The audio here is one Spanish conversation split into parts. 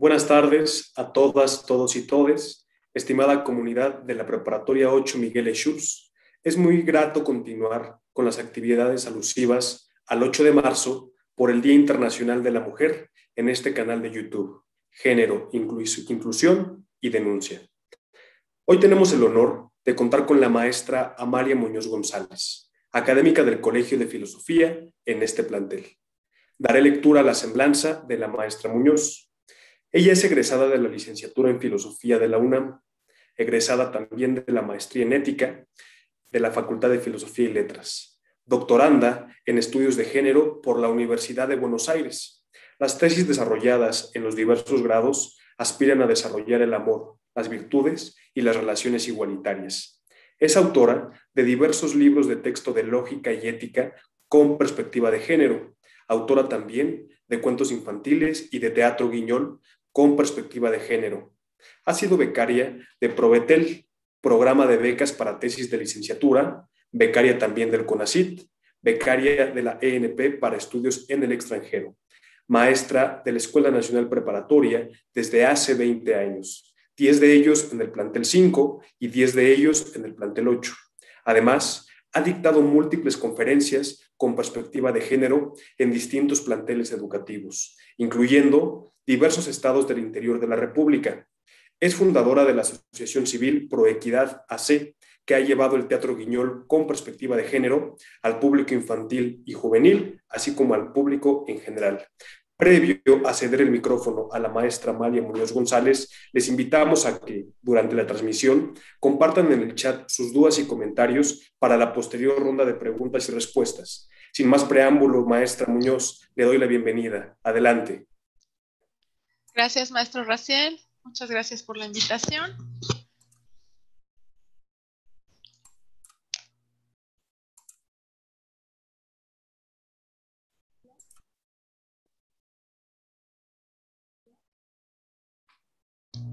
Buenas tardes a todas, todos y todes, estimada comunidad de la Preparatoria 8 Miguel Echus. Es muy grato continuar con las actividades alusivas al 8 de marzo por el Día Internacional de la Mujer en este canal de YouTube, Género, Inclusión y Denuncia. Hoy tenemos el honor de contar con la maestra Amalia Muñoz González, académica del Colegio de Filosofía en este plantel. Daré lectura a la semblanza de la maestra Muñoz. Ella es egresada de la licenciatura en Filosofía de la UNAM, egresada también de la maestría en Ética de la Facultad de Filosofía y Letras, doctoranda en estudios de género por la Universidad de Buenos Aires. Las tesis desarrolladas en los diversos grados aspiran a desarrollar el amor, las virtudes y las relaciones igualitarias. Es autora de diversos libros de texto de lógica y ética con perspectiva de género, autora también de cuentos infantiles y de teatro guiñol con perspectiva de género. Ha sido becaria de Provetel, programa de becas para tesis de licenciatura, becaria también del CONACIT, becaria de la ENP para estudios en el extranjero, maestra de la Escuela Nacional Preparatoria desde hace 20 años 10 de ellos en el plantel 5 y 10 de ellos en el plantel 8. Además, ha dictado múltiples conferencias con perspectiva de género en distintos planteles educativos, incluyendo diversos estados del interior de la República. Es fundadora de la Asociación Civil Proequidad AC, que ha llevado el teatro guiñol con perspectiva de género al público infantil y juvenil, así como al público en general. Previo a ceder el micrófono a la maestra María Muñoz González, les invitamos a que durante la transmisión compartan en el chat sus dudas y comentarios para la posterior ronda de preguntas y respuestas. Sin más preámbulo, maestra Muñoz, le doy la bienvenida. Adelante. Gracias, maestro Raciel. Muchas gracias por la invitación.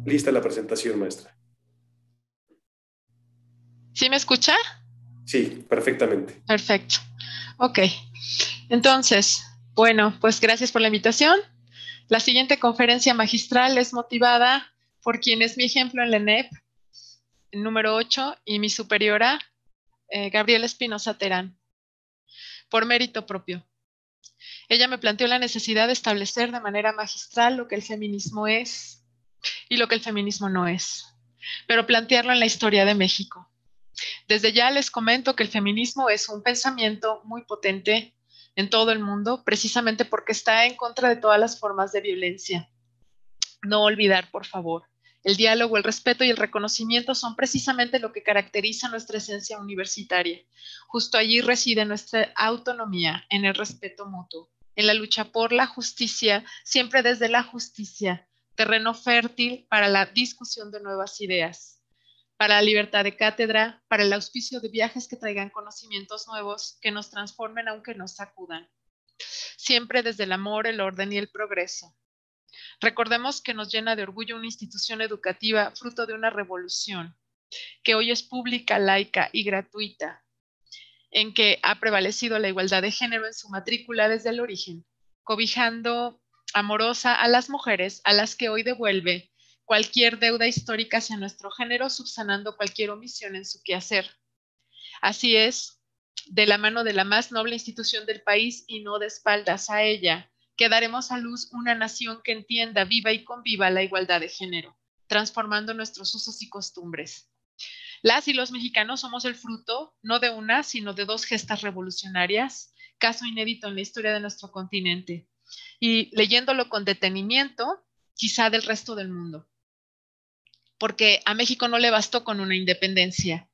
Lista la presentación, maestra. ¿Sí me escucha? Sí, perfectamente. Perfecto. Ok. Entonces, bueno, pues gracias por la invitación. La siguiente conferencia magistral es motivada por quien es mi ejemplo en la ENEP, número 8, y mi superiora, eh, Gabriela Espinosa Terán, por mérito propio. Ella me planteó la necesidad de establecer de manera magistral lo que el feminismo es, y lo que el feminismo no es, pero plantearlo en la historia de México. Desde ya les comento que el feminismo es un pensamiento muy potente en todo el mundo, precisamente porque está en contra de todas las formas de violencia. No olvidar, por favor, el diálogo, el respeto y el reconocimiento son precisamente lo que caracteriza nuestra esencia universitaria. Justo allí reside nuestra autonomía, en el respeto mutuo, en la lucha por la justicia, siempre desde la justicia, terreno fértil para la discusión de nuevas ideas, para la libertad de cátedra, para el auspicio de viajes que traigan conocimientos nuevos que nos transformen aunque nos sacudan. Siempre desde el amor, el orden y el progreso. Recordemos que nos llena de orgullo una institución educativa fruto de una revolución, que hoy es pública, laica y gratuita, en que ha prevalecido la igualdad de género en su matrícula desde el origen, cobijando amorosa a las mujeres a las que hoy devuelve cualquier deuda histórica hacia nuestro género, subsanando cualquier omisión en su quehacer. Así es, de la mano de la más noble institución del país y no de espaldas a ella, que daremos a luz una nación que entienda, viva y conviva la igualdad de género, transformando nuestros usos y costumbres. Las y los mexicanos somos el fruto no de una, sino de dos gestas revolucionarias, caso inédito en la historia de nuestro continente y leyéndolo con detenimiento, quizá del resto del mundo. Porque a México no le bastó con una independencia,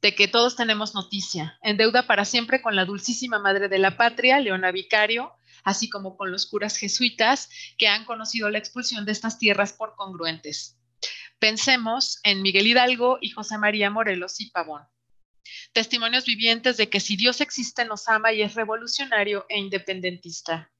de que todos tenemos noticia, en deuda para siempre con la dulcísima madre de la patria, Leona Vicario, así como con los curas jesuitas que han conocido la expulsión de estas tierras por congruentes. Pensemos en Miguel Hidalgo y José María Morelos y Pavón. Testimonios vivientes de que si Dios existe nos ama y es revolucionario e independentista.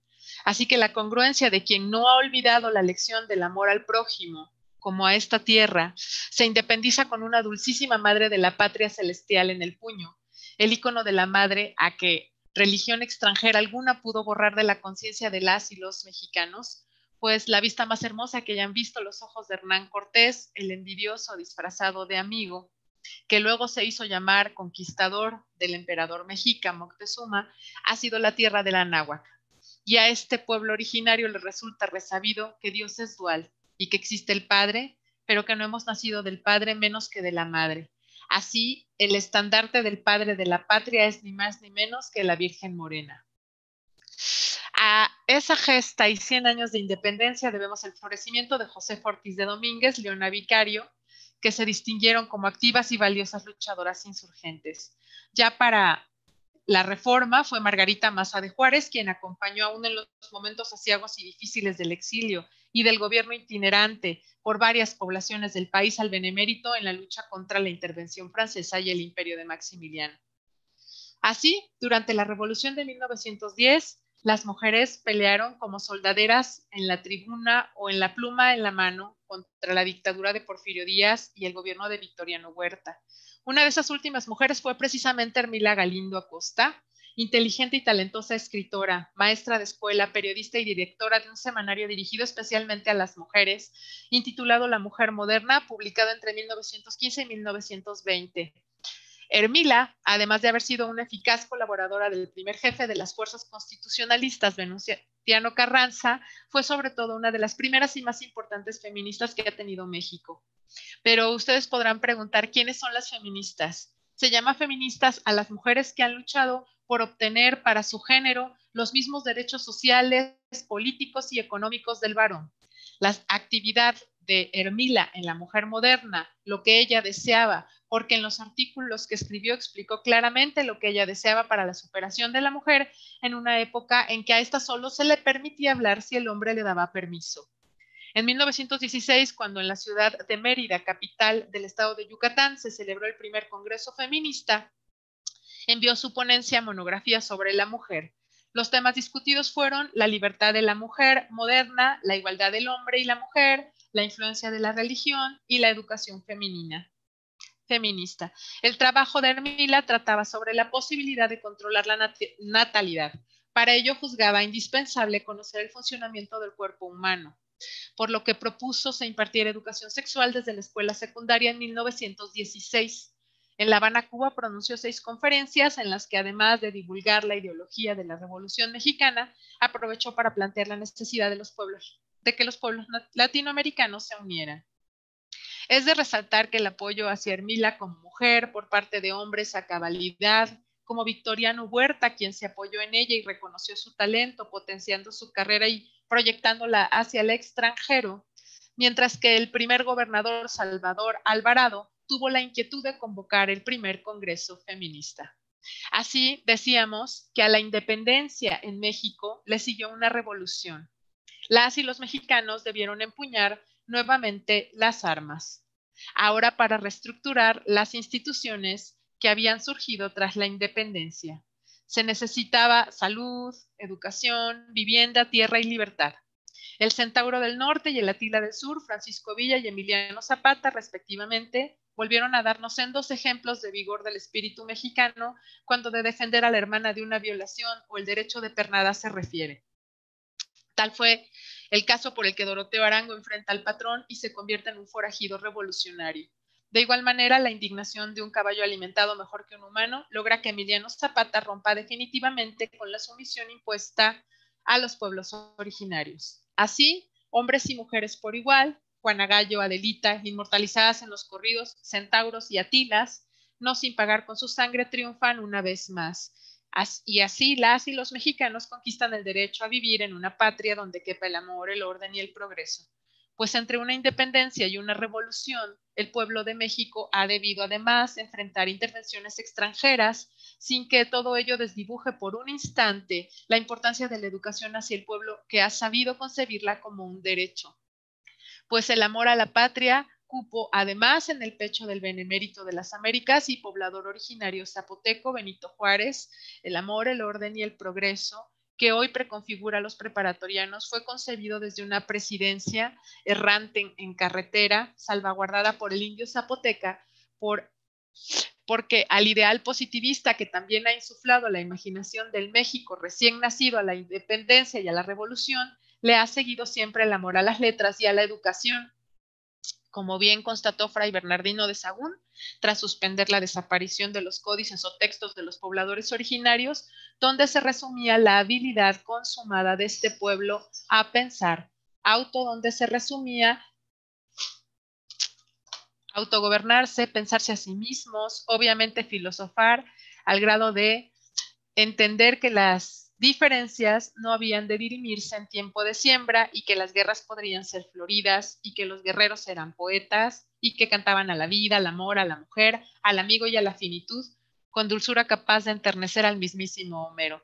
Así que la congruencia de quien no ha olvidado la lección del amor al prójimo, como a esta tierra, se independiza con una dulcísima madre de la patria celestial en el puño, el icono de la madre a que religión extranjera alguna pudo borrar de la conciencia de las y los mexicanos, pues la vista más hermosa que hayan visto los ojos de Hernán Cortés, el envidioso disfrazado de amigo, que luego se hizo llamar conquistador del emperador mexica Moctezuma, ha sido la tierra de la náhuac. Y a este pueblo originario le resulta resabido que Dios es dual y que existe el Padre, pero que no hemos nacido del Padre menos que de la Madre. Así, el estandarte del Padre de la patria es ni más ni menos que la Virgen Morena. A esa gesta y 100 años de independencia debemos el florecimiento de José Fortis de Domínguez, Leona Vicario, que se distinguieron como activas y valiosas luchadoras insurgentes. Ya para la reforma fue Margarita Maza de Juárez, quien acompañó aún en los momentos asiagos y difíciles del exilio y del gobierno itinerante por varias poblaciones del país al benemérito en la lucha contra la intervención francesa y el imperio de Maximiliano. Así, durante la Revolución de 1910, las mujeres pelearon como soldaderas en la tribuna o en la pluma en la mano contra la dictadura de Porfirio Díaz y el gobierno de Victoriano Huerta. Una de esas últimas mujeres fue precisamente Hermila Galindo Acosta, inteligente y talentosa escritora, maestra de escuela, periodista y directora de un semanario dirigido especialmente a las mujeres, intitulado La Mujer Moderna, publicado entre 1915 y 1920. Hermila, además de haber sido una eficaz colaboradora del primer jefe de las fuerzas constitucionalistas, Venustiano Carranza, fue sobre todo una de las primeras y más importantes feministas que ha tenido México. Pero ustedes podrán preguntar, ¿quiénes son las feministas? Se llama feministas a las mujeres que han luchado por obtener para su género los mismos derechos sociales, políticos y económicos del varón. La actividad de Hermila en la mujer moderna, lo que ella deseaba porque en los artículos que escribió explicó claramente lo que ella deseaba para la superación de la mujer en una época en que a esta solo se le permitía hablar si el hombre le daba permiso. En 1916, cuando en la ciudad de Mérida, capital del estado de Yucatán, se celebró el primer Congreso Feminista, envió su ponencia monografía sobre la mujer. Los temas discutidos fueron la libertad de la mujer moderna, la igualdad del hombre y la mujer, la influencia de la religión y la educación femenina El trabajo de Hermila trataba sobre la posibilidad de controlar la natalidad. Para ello juzgaba indispensable conocer el funcionamiento del cuerpo humano, por lo que propuso se impartiera educación sexual desde la escuela secundaria en 1916. En La Habana, Cuba, pronunció seis conferencias en las que, además de divulgar la ideología de la Revolución Mexicana, aprovechó para plantear la necesidad de los pueblos, de que los pueblos latinoamericanos se unieran. Es de resaltar que el apoyo hacia Hermila como mujer por parte de hombres a cabalidad, como Victoriano Huerta, quien se apoyó en ella y reconoció su talento, potenciando su carrera y proyectándola hacia el extranjero, mientras que el primer gobernador Salvador Alvarado tuvo la inquietud de convocar el primer Congreso Feminista. Así decíamos que a la independencia en México le siguió una revolución. Las y los mexicanos debieron empuñar nuevamente las armas, ahora para reestructurar las instituciones que habían surgido tras la independencia. Se necesitaba salud, educación, vivienda, tierra y libertad. El Centauro del Norte y el Atila del Sur, Francisco Villa y Emiliano Zapata, respectivamente, volvieron a darnos en dos ejemplos de vigor del espíritu mexicano cuando de defender a la hermana de una violación o el derecho de pernada se refiere. Tal fue el caso por el que Doroteo Arango enfrenta al patrón y se convierte en un forajido revolucionario. De igual manera, la indignación de un caballo alimentado mejor que un humano logra que Emiliano Zapata rompa definitivamente con la sumisión impuesta a los pueblos originarios. Así, hombres y mujeres por igual, Juana Gallo, Adelita, inmortalizadas en los corridos, centauros y atilas, no sin pagar con su sangre, triunfan una vez más. Y así las y los mexicanos conquistan el derecho a vivir en una patria donde quepa el amor, el orden y el progreso. Pues entre una independencia y una revolución, el pueblo de México ha debido además enfrentar intervenciones extranjeras sin que todo ello desdibuje por un instante la importancia de la educación hacia el pueblo que ha sabido concebirla como un derecho. Pues el amor a la patria además en el pecho del benemérito de las Américas y poblador originario zapoteco Benito Juárez, el amor, el orden y el progreso que hoy preconfigura a los preparatorianos fue concebido desde una presidencia errante en, carretera, salvaguardada por el indio zapoteca, por, porque al ideal positivista que también ha insuflado la imaginación del México recién nacido a la independencia y a la revolución, le ha seguido siempre el amor a las letras y a la educación, como bien constató Fray Bernardino de Sagún, tras suspender la desaparición de los códices o textos de los pobladores originarios, donde se resumía la habilidad consumada de este pueblo a pensar, auto donde se resumía autogobernarse, pensarse a sí mismos, obviamente filosofar al grado de entender que las diferencias no habían de dirimirse en tiempo de siembra y que las guerras podrían ser floridas y que los guerreros eran poetas y que cantaban a la vida, al amor, a la mujer, al amigo y a la finitud, con dulzura capaz de enternecer al mismísimo Homero.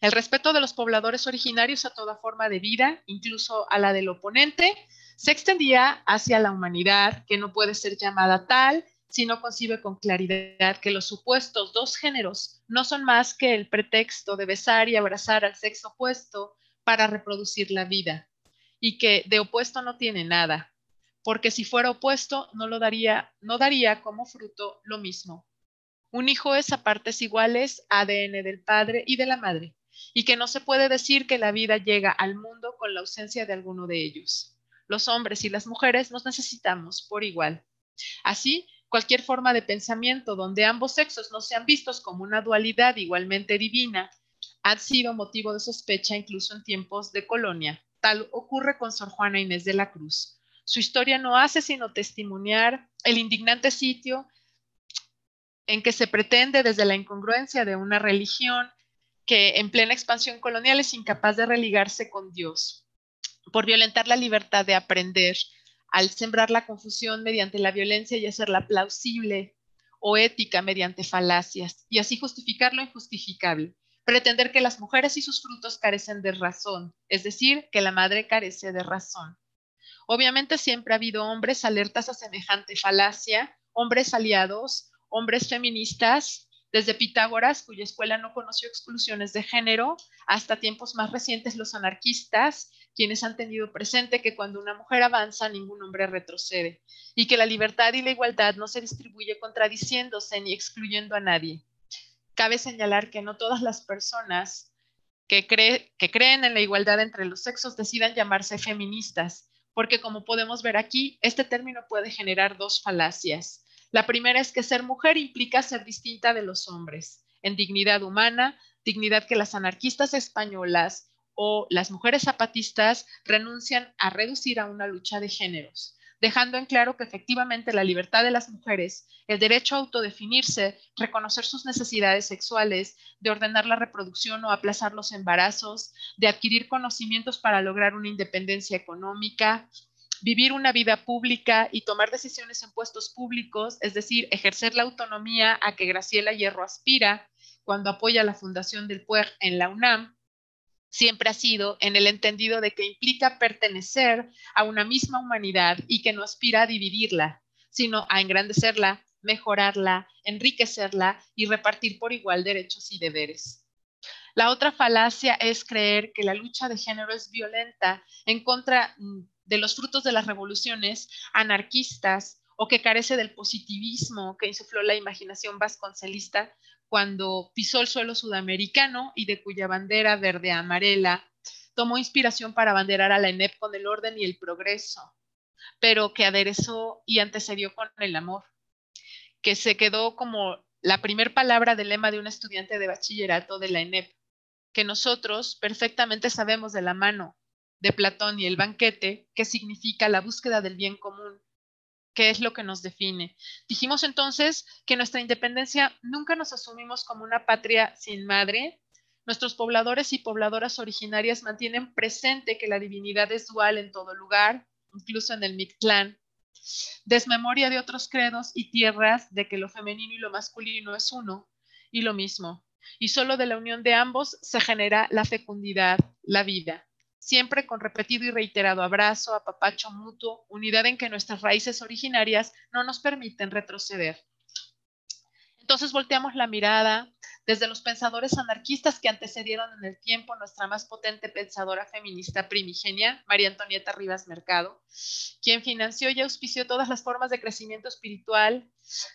El respeto de los pobladores originarios a toda forma de vida, incluso a la del oponente, se extendía hacia la humanidad, que no puede ser llamada tal si no concibe con claridad que los supuestos dos géneros no son más que el pretexto de besar y abrazar al sexo opuesto para reproducir la vida, y que de opuesto no tiene nada, porque si fuera opuesto no lo daría, no daría como fruto lo mismo. Un hijo es a partes iguales ADN del padre y de la madre, y que no se puede decir que la vida llega al mundo con la ausencia de alguno de ellos. Los hombres y las mujeres nos necesitamos por igual. Así, cualquier forma de pensamiento donde ambos sexos no sean vistos como una dualidad igualmente divina ha sido motivo de sospecha incluso en tiempos de colonia. Tal ocurre con Sor Juana Inés de la Cruz. Su historia no hace sino testimoniar el indignante sitio en que se pretende desde la incongruencia de una religión que en plena expansión colonial es incapaz de religarse con Dios, por violentar la libertad de aprender, al sembrar la confusión mediante la violencia y hacerla plausible o ética mediante falacias, y así justificar lo injustificable. Pretender que las mujeres y sus frutos carecen de razón, es decir, que la madre carece de razón. Obviamente siempre ha habido hombres alertas a semejante falacia, hombres aliados, hombres feministas, desde Pitágoras, cuya escuela no conoció exclusiones de género, hasta tiempos más recientes los anarquistas, quienes han tenido presente que cuando una mujer avanza, ningún hombre retrocede, y que la libertad y la igualdad no se distribuye contradiciéndose ni excluyendo a nadie. Cabe señalar que no todas las personas que, que creen en la igualdad entre los sexos decidan llamarse feministas, porque como podemos ver aquí, este término puede generar dos falacias. La primera es que ser mujer implica ser distinta de los hombres, en dignidad humana, dignidad que las anarquistas españolas o las mujeres zapatistas renuncian a reducir a una lucha de géneros, dejando en claro que efectivamente la libertad de las mujeres, el derecho a autodefinirse, reconocer sus necesidades sexuales, de ordenar la reproducción o aplazar los embarazos, de adquirir conocimientos para lograr una independencia económica, vivir una vida pública y tomar decisiones en puestos públicos, es decir, ejercer la autonomía a que Graciela Hierro aspira cuando apoya la fundación del PUEG en la UNAM, siempre ha sido en el entendido de que implica pertenecer a una misma humanidad y que no aspira a dividirla, sino a engrandecerla, mejorarla, enriquecerla y repartir por igual derechos y deberes. La otra falacia es creer que la lucha de género es violenta en contra mm, de los frutos de las revoluciones anarquistas o que carece del positivismo que insufló la imaginación vasconcelista cuando pisó el suelo sudamericano y de cuya bandera verde-amarela tomó inspiración para abanderar a la ENEP con el orden y el progreso, pero que aderezó y antecedió con el amor, que se quedó como la primer palabra del lema de un estudiante de bachillerato de la ENEP, que nosotros perfectamente sabemos de la mano de Platón y el banquete, que significa la búsqueda del bien común, ¿Qué es lo que nos define. Dijimos entonces que nuestra independencia nunca nos asumimos como una patria sin madre. Nuestros pobladores y pobladoras originarias mantienen presente que la divinidad es dual en todo lugar, incluso en el Mictlán. Desmemoria de otros credos y tierras de que lo femenino y lo masculino es uno y lo mismo. Y solo de la unión de ambos se genera la fecundidad, la vida siempre con repetido y reiterado abrazo, apapacho mutuo, unidad en que nuestras raíces originarias no nos permiten retroceder. Entonces volteamos la mirada desde los pensadores anarquistas que antecedieron en el tiempo nuestra más potente pensadora feminista primigenia, María Antonieta Rivas Mercado, quien financió y auspició todas las formas de crecimiento espiritual,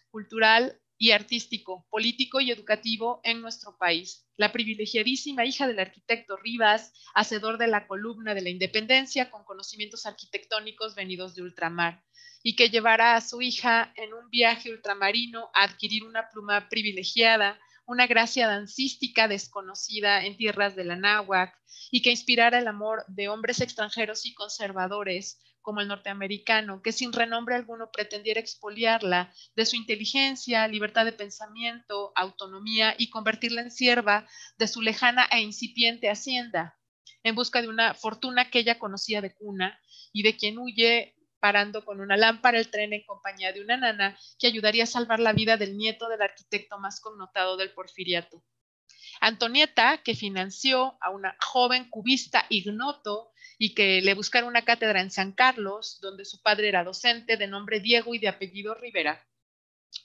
cultural, y artístico, político y educativo en nuestro país. La privilegiadísima hija del arquitecto Rivas, hacedor de la columna de la independencia con conocimientos arquitectónicos venidos de ultramar, y que llevará a su hija en un viaje ultramarino a adquirir una pluma privilegiada, una gracia dancística desconocida en tierras de la náhuac, y que inspirara el amor de hombres extranjeros y conservadores como el norteamericano, que sin renombre alguno pretendiera expoliarla de su inteligencia, libertad de pensamiento, autonomía y convertirla en sierva de su lejana e incipiente hacienda, en busca de una fortuna que ella conocía de cuna y de quien huye parando con una lámpara el tren en compañía de una nana que ayudaría a salvar la vida del nieto del arquitecto más connotado del porfiriato. Antonieta, que financió a una joven cubista ignoto y que le buscaron una cátedra en San Carlos, donde su padre era docente de nombre Diego y de apellido Rivera.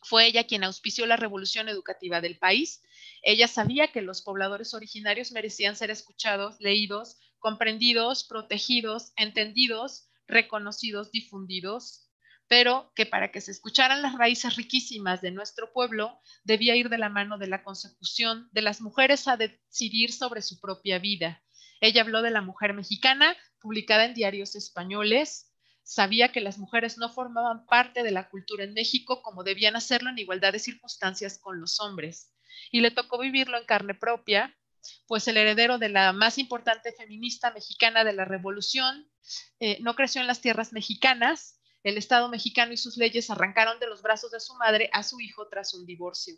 Fue ella quien auspició la revolución educativa del país. Ella sabía que los pobladores originarios merecían ser escuchados, leídos, comprendidos, protegidos, entendidos, reconocidos, difundidos, pero que para que se escucharan las raíces riquísimas de nuestro pueblo, debía ir de la mano de la consecución de las mujeres a decidir sobre su propia vida, ella habló de la mujer mexicana, publicada en diarios españoles. Sabía que las mujeres no formaban parte de la cultura en México como debían hacerlo en igualdad de circunstancias con los hombres. Y le tocó vivirlo en carne propia, pues el heredero de la más importante feminista mexicana de la revolución eh, no creció en las tierras mexicanas. El Estado mexicano y sus leyes arrancaron de los brazos de su madre a su hijo tras un divorcio.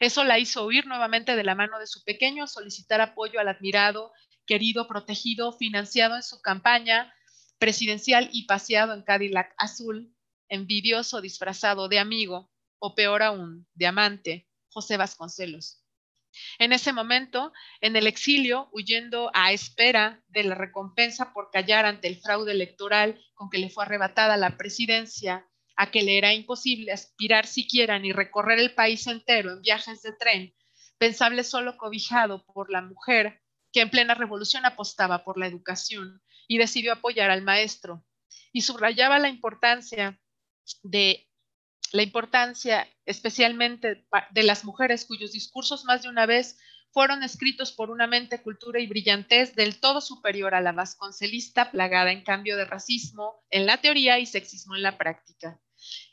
Eso la hizo huir nuevamente de la mano de su pequeño, solicitar apoyo al admirado querido, protegido, financiado en su campaña presidencial y paseado en Cadillac azul, envidioso disfrazado de amigo, o peor aún, de amante, José Vasconcelos. En ese momento, en el exilio, huyendo a espera de la recompensa por callar ante el fraude electoral con que le fue arrebatada la presidencia, a que le era imposible aspirar siquiera ni recorrer el país entero en viajes de tren, pensable solo cobijado por la mujer que en plena revolución apostaba por la educación y decidió apoyar al maestro y subrayaba la importancia de la importancia especialmente de las mujeres cuyos discursos más de una vez fueron escritos por una mente, cultura y brillantez del todo superior a la vasconcelista, plagada en cambio de racismo en la teoría y sexismo en la práctica.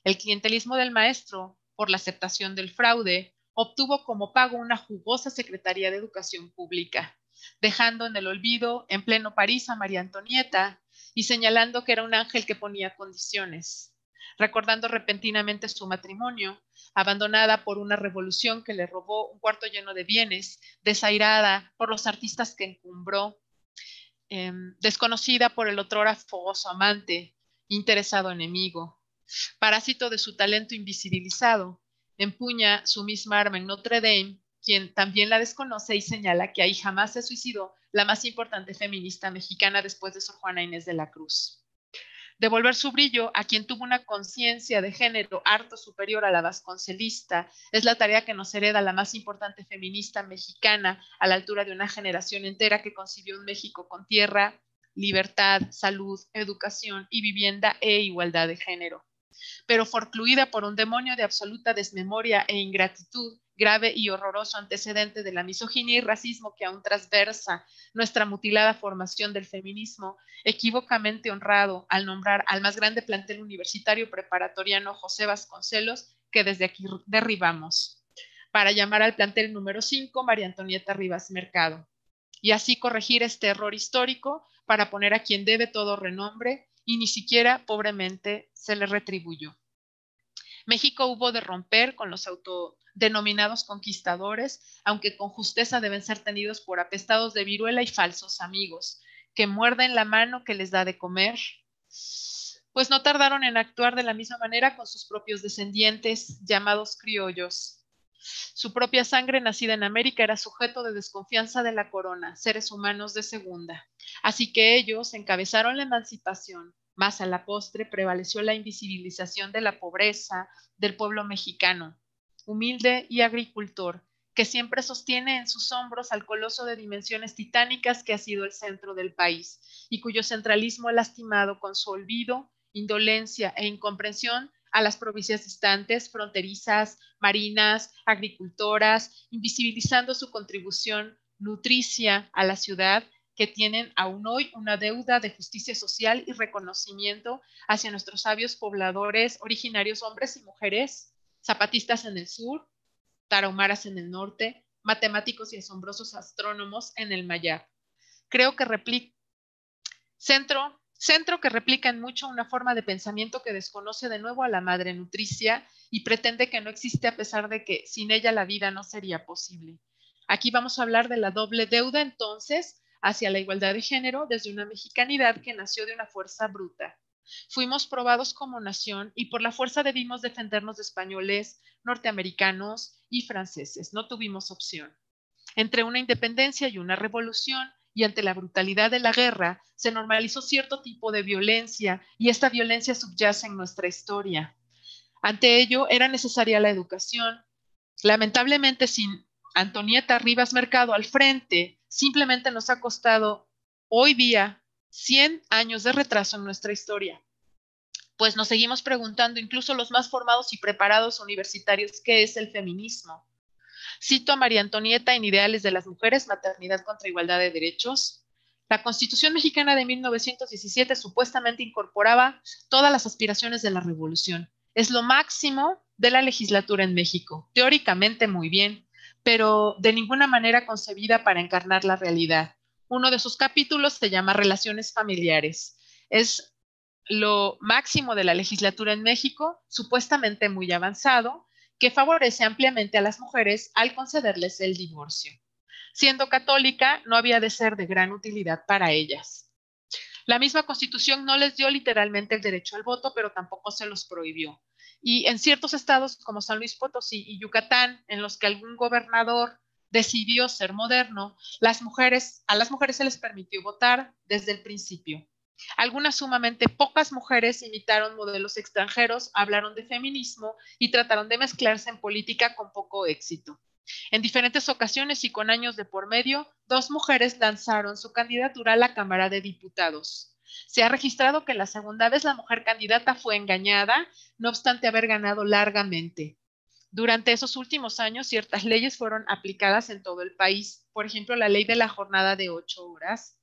El clientelismo del maestro, por la aceptación del fraude, obtuvo como pago una jugosa Secretaría de Educación Pública dejando en el olvido en pleno París a María Antonieta y señalando que era un ángel que ponía condiciones, recordando repentinamente su matrimonio, abandonada por una revolución que le robó un cuarto lleno de bienes, desairada por los artistas que encumbró, em, desconocida por el otrora fogoso amante, interesado enemigo, parásito de su talento invisibilizado, empuña su misma arma en Notre Dame quien también la desconoce y señala que ahí jamás se suicidó la más importante feminista mexicana después de Sor Juana Inés de la Cruz. Devolver su brillo a quien tuvo una conciencia de género harto superior a la vasconcelista es la tarea que nos hereda la más importante feminista mexicana a la altura de una generación entera que concibió un México con tierra, libertad, salud, educación y vivienda e igualdad de género. Pero forcluida por un demonio de absoluta desmemoria e ingratitud, grave y horroroso antecedente de la misoginia y racismo que aún trasversa nuestra mutilada formación del feminismo, equívocamente honrado al nombrar al más grande plantel universitario preparatoriano José Vasconcelos, que desde aquí derribamos, para llamar al plantel número 5 María Antonieta Rivas Mercado, y así corregir este error histórico para poner a quien debe todo renombre y ni siquiera pobremente se le retribuyó. México hubo de romper con los autodenominados conquistadores, aunque con justeza deben ser tenidos por apestados de viruela y falsos amigos, que muerden la mano que les da de comer, pues no tardaron en actuar de la misma manera con sus propios descendientes, llamados criollos. Su propia sangre nacida en América era sujeto de desconfianza de la corona, seres humanos de segunda. Así que ellos encabezaron la emancipación, más a la postre prevaleció la invisibilización de la pobreza del pueblo mexicano, humilde y agricultor, que siempre sostiene en sus hombros al coloso de dimensiones titánicas que ha sido el centro del país y cuyo centralismo ha lastimado con su olvido, indolencia e incomprensión a las provincias distantes, fronterizas, marinas, agricultoras, invisibilizando su contribución nutricia a la ciudad que tienen aún hoy una deuda de justicia social y reconocimiento hacia nuestros sabios pobladores originarios hombres y mujeres, zapatistas en el sur, tarahumaras en el norte, matemáticos y asombrosos astrónomos en el Mayar. Creo que replica centro centro que replica en mucho una forma de pensamiento que desconoce de nuevo a la madre nutricia y pretende que no existe a pesar de que sin ella la vida no sería posible. Aquí vamos a hablar de la doble deuda entonces hacia la igualdad de género desde una mexicanidad que nació de una fuerza bruta. Fuimos probados como nación y por la fuerza debimos defendernos de españoles, norteamericanos y franceses. No tuvimos opción. Entre una independencia y una revolución, y ante la brutalidad de la guerra se normalizó cierto tipo de violencia y esta violencia subyace en nuestra historia. Ante ello era necesaria la educación. Lamentablemente, sin Antonieta Rivas Mercado al frente, simplemente nos ha costado hoy día 100 años de retraso en nuestra historia. Pues nos seguimos preguntando, incluso los más formados y preparados universitarios, ¿qué es el feminismo? Cito a María Antonieta en Ideales de las Mujeres, Maternidad contra Igualdad de Derechos. La Constitución mexicana de 1917 supuestamente incorporaba todas las aspiraciones de la revolución. Es lo máximo de la legislatura en México. Teóricamente muy bien, pero de ninguna manera concebida para encarnar la realidad. Uno de sus capítulos se llama Relaciones familiares. Es lo máximo de la legislatura en México, supuestamente muy avanzado, que favorece ampliamente a las mujeres al concederles el divorcio. Siendo católica, no había de ser de gran utilidad para ellas. La misma constitución no les dio literalmente el derecho al voto, pero tampoco se los prohibió. Y en ciertos estados como San Luis Potosí y Yucatán, en los que algún gobernador decidió ser moderno, las mujeres, a las mujeres se les permitió votar desde el principio. Algunas sumamente pocas mujeres imitaron modelos extranjeros, hablaron de feminismo y trataron de mezclarse en política con poco éxito. En diferentes ocasiones y con años de por medio, dos mujeres lanzaron su candidatura a la Cámara de Diputados. Se ha registrado que la segunda vez la mujer candidata fue engañada, no obstante haber ganado largamente. Durante esos últimos años, ciertas leyes fueron aplicadas en todo el país. Por ejemplo, la ley de la jornada de ocho horas,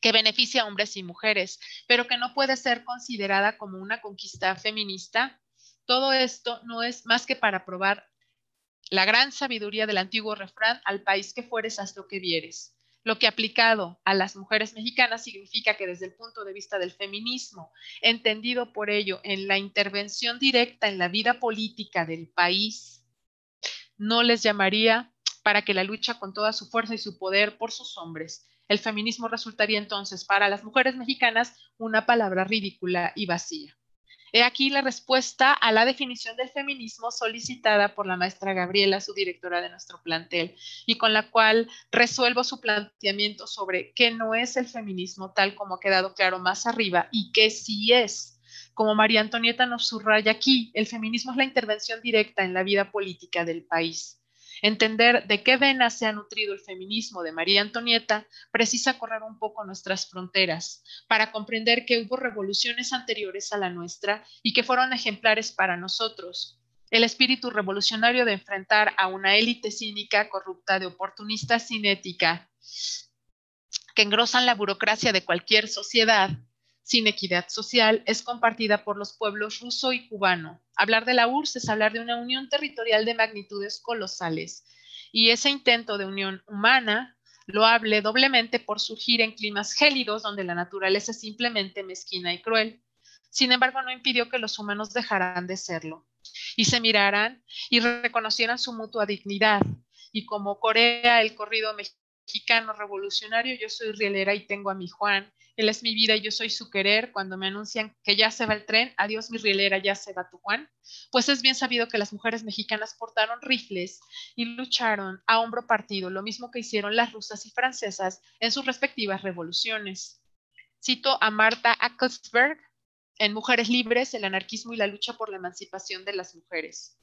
que beneficia a hombres y mujeres, pero que no puede ser considerada como una conquista feminista. Todo esto no es más que para probar la gran sabiduría del antiguo refrán, al país que fueres, haz lo que vieres. Lo que aplicado a las mujeres mexicanas significa que desde el punto de vista del feminismo, entendido por ello en la intervención directa en la vida política del país, no les llamaría para que la lucha con toda su fuerza y su poder por sus hombres el feminismo resultaría entonces para las mujeres mexicanas una palabra ridícula y vacía. He aquí la respuesta a la definición del feminismo solicitada por la maestra Gabriela, su directora de nuestro plantel, y con la cual resuelvo su planteamiento sobre qué no es el feminismo tal como ha quedado claro más arriba y qué sí es. Como María Antonieta nos subraya aquí, el feminismo es la intervención directa en la vida política del país. Entender de qué vena se ha nutrido el feminismo de María Antonieta precisa correr un poco nuestras fronteras para comprender que hubo revoluciones anteriores a la nuestra y que fueron ejemplares para nosotros. El espíritu revolucionario de enfrentar a una élite cínica, corrupta, de oportunistas sin ética, que engrosan la burocracia de cualquier sociedad, sin equidad social es compartida por los pueblos ruso y cubano. Hablar de la URSS es hablar de una unión territorial de magnitudes colosales. Y ese intento de unión humana lo hable doblemente por surgir en climas gélidos donde la naturaleza es simplemente mezquina y cruel. Sin embargo, no impidió que los humanos dejaran de serlo y se miraran y reconocieran su mutua dignidad. Y como Corea, el corrido mexicano revolucionario, yo soy rielera y tengo a mi Juan, él es mi vida yo soy su querer. Cuando me anuncian que ya se va el tren, adiós mi rielera, ya se va tu Juan. Pues es bien sabido que las mujeres mexicanas portaron rifles y lucharon a hombro partido, lo mismo que hicieron las rusas y francesas en sus respectivas revoluciones. Cito a Marta Acklesberg en Mujeres Libres, el anarquismo y la lucha por la emancipación de las mujeres.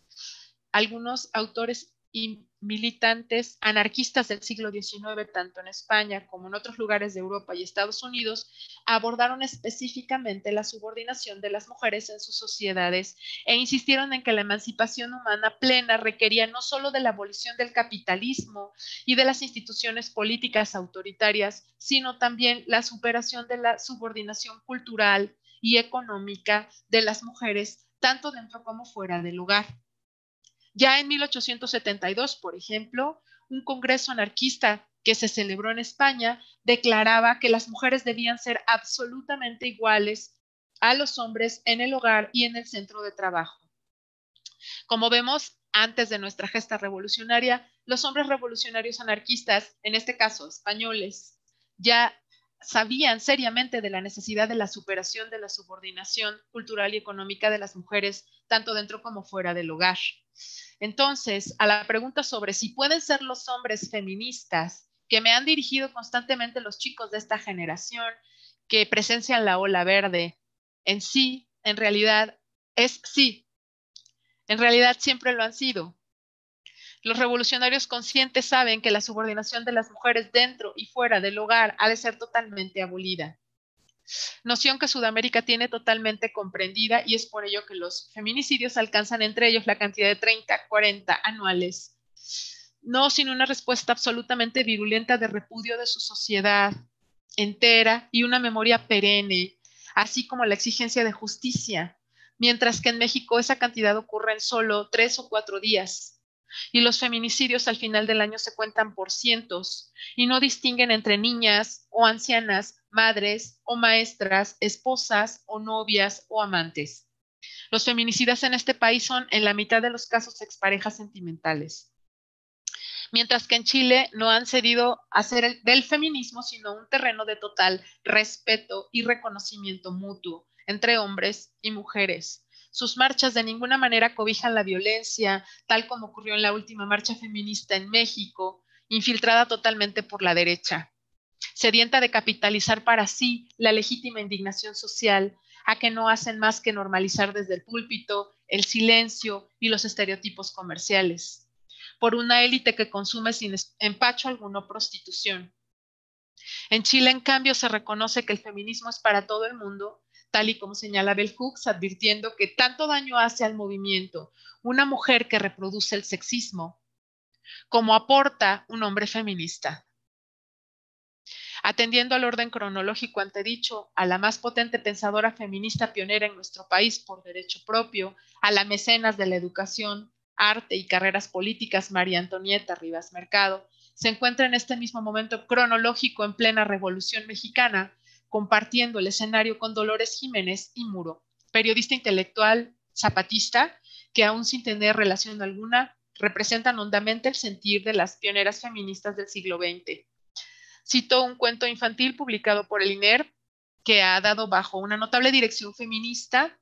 Algunos autores y militantes anarquistas del siglo XIX, tanto en España como en otros lugares de Europa y Estados Unidos, abordaron específicamente la subordinación de las mujeres en sus sociedades e insistieron en que la emancipación humana plena requería no solo de la abolición del capitalismo y de las instituciones políticas autoritarias, sino también la superación de la subordinación cultural y económica de las mujeres, tanto dentro como fuera del lugar. Ya en 1872, por ejemplo, un congreso anarquista que se celebró en España declaraba que las mujeres debían ser absolutamente iguales a los hombres en el hogar y en el centro de trabajo. Como vemos, antes de nuestra gesta revolucionaria, los hombres revolucionarios anarquistas, en este caso españoles, ya sabían seriamente de la necesidad de la superación de la subordinación cultural y económica de las mujeres, tanto dentro como fuera del hogar. Entonces, a la pregunta sobre si pueden ser los hombres feministas que me han dirigido constantemente los chicos de esta generación que presencian la ola verde, en sí, en realidad, es sí. En realidad siempre lo han sido. Los revolucionarios conscientes saben que la subordinación de las mujeres dentro y fuera del hogar ha de ser totalmente abolida. Noción que Sudamérica tiene totalmente comprendida y es por ello que los feminicidios alcanzan entre ellos la cantidad de 30, 40 anuales. No sin una respuesta absolutamente virulenta de repudio de su sociedad entera y una memoria perenne, así como la exigencia de justicia, mientras que en México esa cantidad ocurre en solo tres o cuatro días. Y los feminicidios al final del año se cuentan por cientos y no distinguen entre niñas o ancianas, madres o maestras, esposas o novias o amantes. Los feminicidas en este país son en la mitad de los casos exparejas sentimentales. Mientras que en Chile no han cedido a ser del feminismo, sino un terreno de total respeto y reconocimiento mutuo entre hombres y mujeres, sus marchas de ninguna manera cobijan la violencia, tal como ocurrió en la última marcha feminista en México, infiltrada totalmente por la derecha, sedienta de capitalizar para sí la legítima indignación social, a que no hacen más que normalizar desde el púlpito el silencio y los estereotipos comerciales, por una élite que consume sin empacho alguno prostitución. En Chile, en cambio, se reconoce que el feminismo es para todo el mundo tal y como señala Bell Hooks, advirtiendo que tanto daño hace al movimiento una mujer que reproduce el sexismo como aporta un hombre feminista. Atendiendo al orden cronológico antedicho, a la más potente pensadora feminista pionera en nuestro país por derecho propio, a la mecenas de la educación, arte y carreras políticas María Antonieta Rivas Mercado, se encuentra en este mismo momento cronológico en plena Revolución Mexicana, compartiendo el escenario con Dolores Jiménez y Muro, periodista intelectual zapatista que aún sin tener relación alguna representan hondamente el sentir de las pioneras feministas del siglo XX. Citó un cuento infantil publicado por el INER que ha dado bajo una notable dirección feminista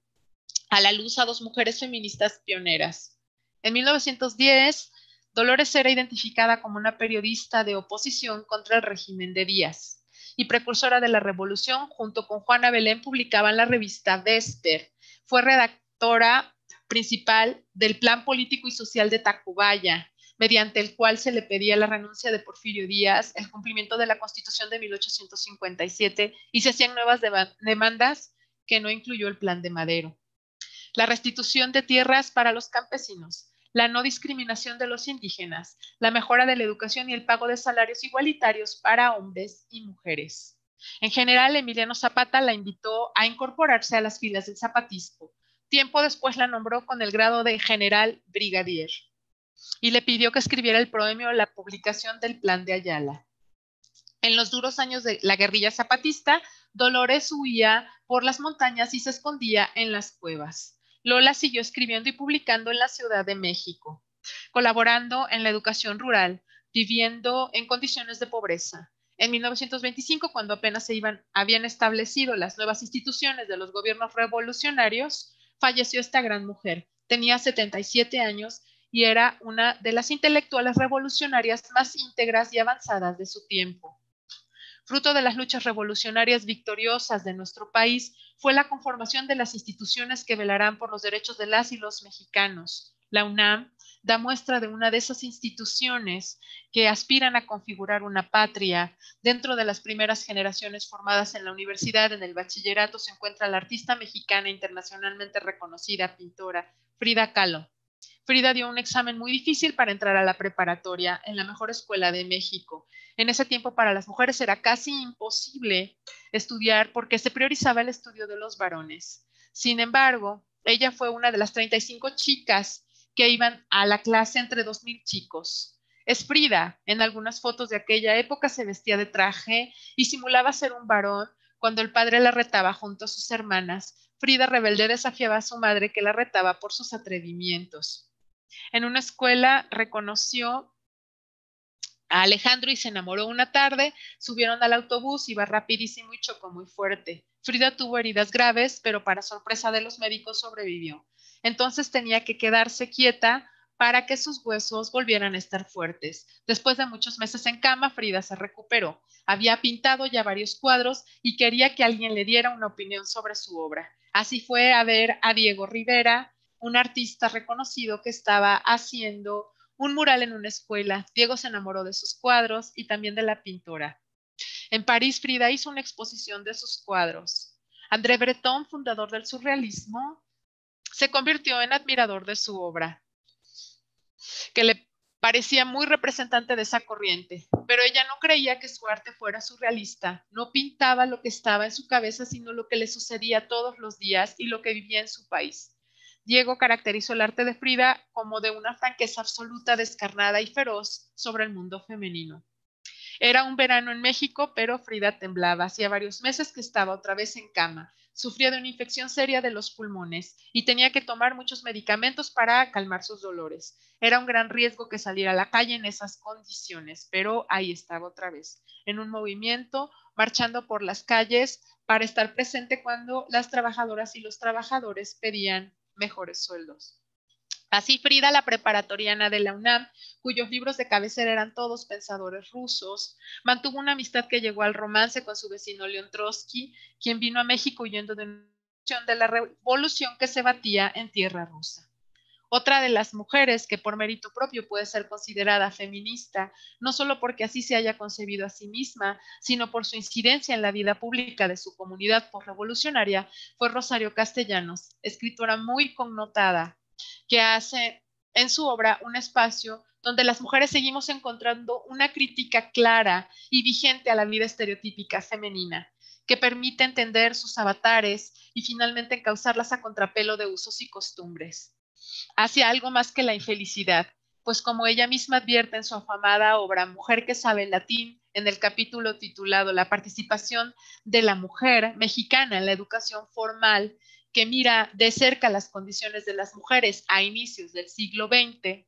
a la luz a dos mujeres feministas pioneras. En 1910, Dolores era identificada como una periodista de oposición contra el régimen de Díaz y precursora de la revolución, junto con Juana Belén, publicaban la revista Vesper. Fue redactora principal del Plan Político y Social de Tacubaya, mediante el cual se le pedía la renuncia de Porfirio Díaz, el cumplimiento de la Constitución de 1857 y se hacían nuevas demandas que no incluyó el Plan de Madero. La restitución de tierras para los campesinos, la no discriminación de los indígenas, la mejora de la educación y el pago de salarios igualitarios para hombres y mujeres. En general, Emiliano Zapata la invitó a incorporarse a las filas del zapatismo. Tiempo después la nombró con el grado de general brigadier y le pidió que escribiera el proemio La publicación del Plan de Ayala. En los duros años de la guerrilla zapatista, Dolores huía por las montañas y se escondía en las cuevas. Lola siguió escribiendo y publicando en la Ciudad de México, colaborando en la educación rural, viviendo en condiciones de pobreza. En 1925, cuando apenas se iban, habían establecido las nuevas instituciones de los gobiernos revolucionarios, falleció esta gran mujer. Tenía 77 años y era una de las intelectuales revolucionarias más íntegras y avanzadas de su tiempo. Fruto de las luchas revolucionarias victoriosas de nuestro país fue la conformación de las instituciones que velarán por los derechos de las y los mexicanos, la UNAM, da muestra de una de esas instituciones que aspiran a configurar una patria. Dentro de las primeras generaciones formadas en la universidad, en el bachillerato, se encuentra la artista mexicana internacionalmente reconocida pintora Frida Kahlo. Frida dio un examen muy difícil para entrar a la preparatoria en la mejor escuela de México. En ese tiempo para las mujeres era casi imposible estudiar porque se priorizaba el estudio de los varones. Sin embargo, ella fue una de las 35 chicas que iban a la clase entre 2.000 chicos. Es Frida. En algunas fotos de aquella época se vestía de traje y simulaba ser un varón cuando el padre la retaba junto a sus hermanas. Frida rebelde desafiaba a su madre que la retaba por sus atrevimientos. En una escuela reconoció a Alejandro y se enamoró una tarde, subieron al autobús, iba rapidísimo y chocó muy fuerte. Frida tuvo heridas graves, pero para sorpresa de los médicos sobrevivió. Entonces tenía que quedarse quieta para que sus huesos volvieran a estar fuertes. Después de muchos meses en cama, Frida se recuperó. Había pintado ya varios cuadros y quería que alguien le diera una opinión sobre su obra. Así fue a ver a Diego Rivera, un artista reconocido que estaba haciendo un mural en una escuela. Diego se enamoró de sus cuadros y también de la pintora. En París, Frida hizo una exposición de sus cuadros. André Breton, fundador del surrealismo, se convirtió en admirador de su obra, que le parecía muy representante de esa corriente, pero ella no creía que su arte fuera surrealista, no pintaba lo que estaba en su cabeza, sino lo que le sucedía todos los días y lo que vivía en su país. Diego caracterizó el arte de Frida como de una franqueza absoluta, descarnada y feroz sobre el mundo femenino. Era un verano en México, pero Frida temblaba. Hacía varios meses que estaba otra vez en cama. Sufría de una infección seria de los pulmones y tenía que tomar muchos medicamentos para calmar sus dolores. Era un gran riesgo que saliera a la calle en esas condiciones, pero ahí estaba otra vez, en un movimiento, marchando por las calles para estar presente cuando las trabajadoras y los trabajadores pedían mejores sueldos. Así Frida, la preparatoriana de la UNAM, cuyos libros de cabecera eran todos pensadores rusos, mantuvo una amistad que llegó al romance con su vecino León Trotsky, quien vino a México huyendo de la revolución que se batía en tierra rusa. Otra de las mujeres que por mérito propio puede ser considerada feminista, no solo porque así se haya concebido a sí misma, sino por su incidencia en la vida pública de su comunidad postrevolucionaria, fue Rosario Castellanos, escritora muy connotada, que hace en su obra un espacio donde las mujeres seguimos encontrando una crítica clara y vigente a la vida estereotípica femenina, que permite entender sus avatares y finalmente encauzarlas a contrapelo de usos y costumbres. Hacia algo más que la infelicidad, pues como ella misma advierte en su afamada obra Mujer que sabe latín, en el capítulo titulado La participación de la mujer mexicana en la educación formal, que mira de cerca las condiciones de las mujeres a inicios del siglo XX,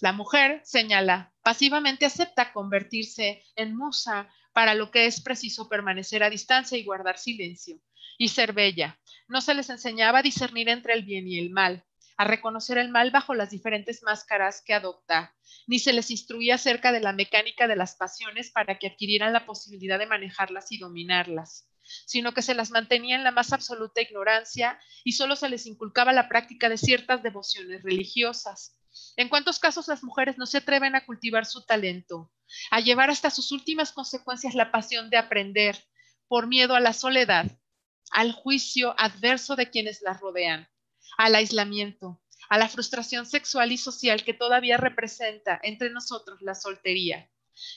la mujer, señala, pasivamente acepta convertirse en musa para lo que es preciso permanecer a distancia y guardar silencio y ser bella. No se les enseñaba a discernir entre el bien y el mal, a reconocer el mal bajo las diferentes máscaras que adopta, ni se les instruía acerca de la mecánica de las pasiones para que adquirieran la posibilidad de manejarlas y dominarlas, sino que se las mantenía en la más absoluta ignorancia y solo se les inculcaba la práctica de ciertas devociones religiosas. ¿En cuántos casos las mujeres no se atreven a cultivar su talento, a llevar hasta sus últimas consecuencias la pasión de aprender por miedo a la soledad, al juicio adverso de quienes las rodean? al aislamiento, a la frustración sexual y social que todavía representa entre nosotros la soltería.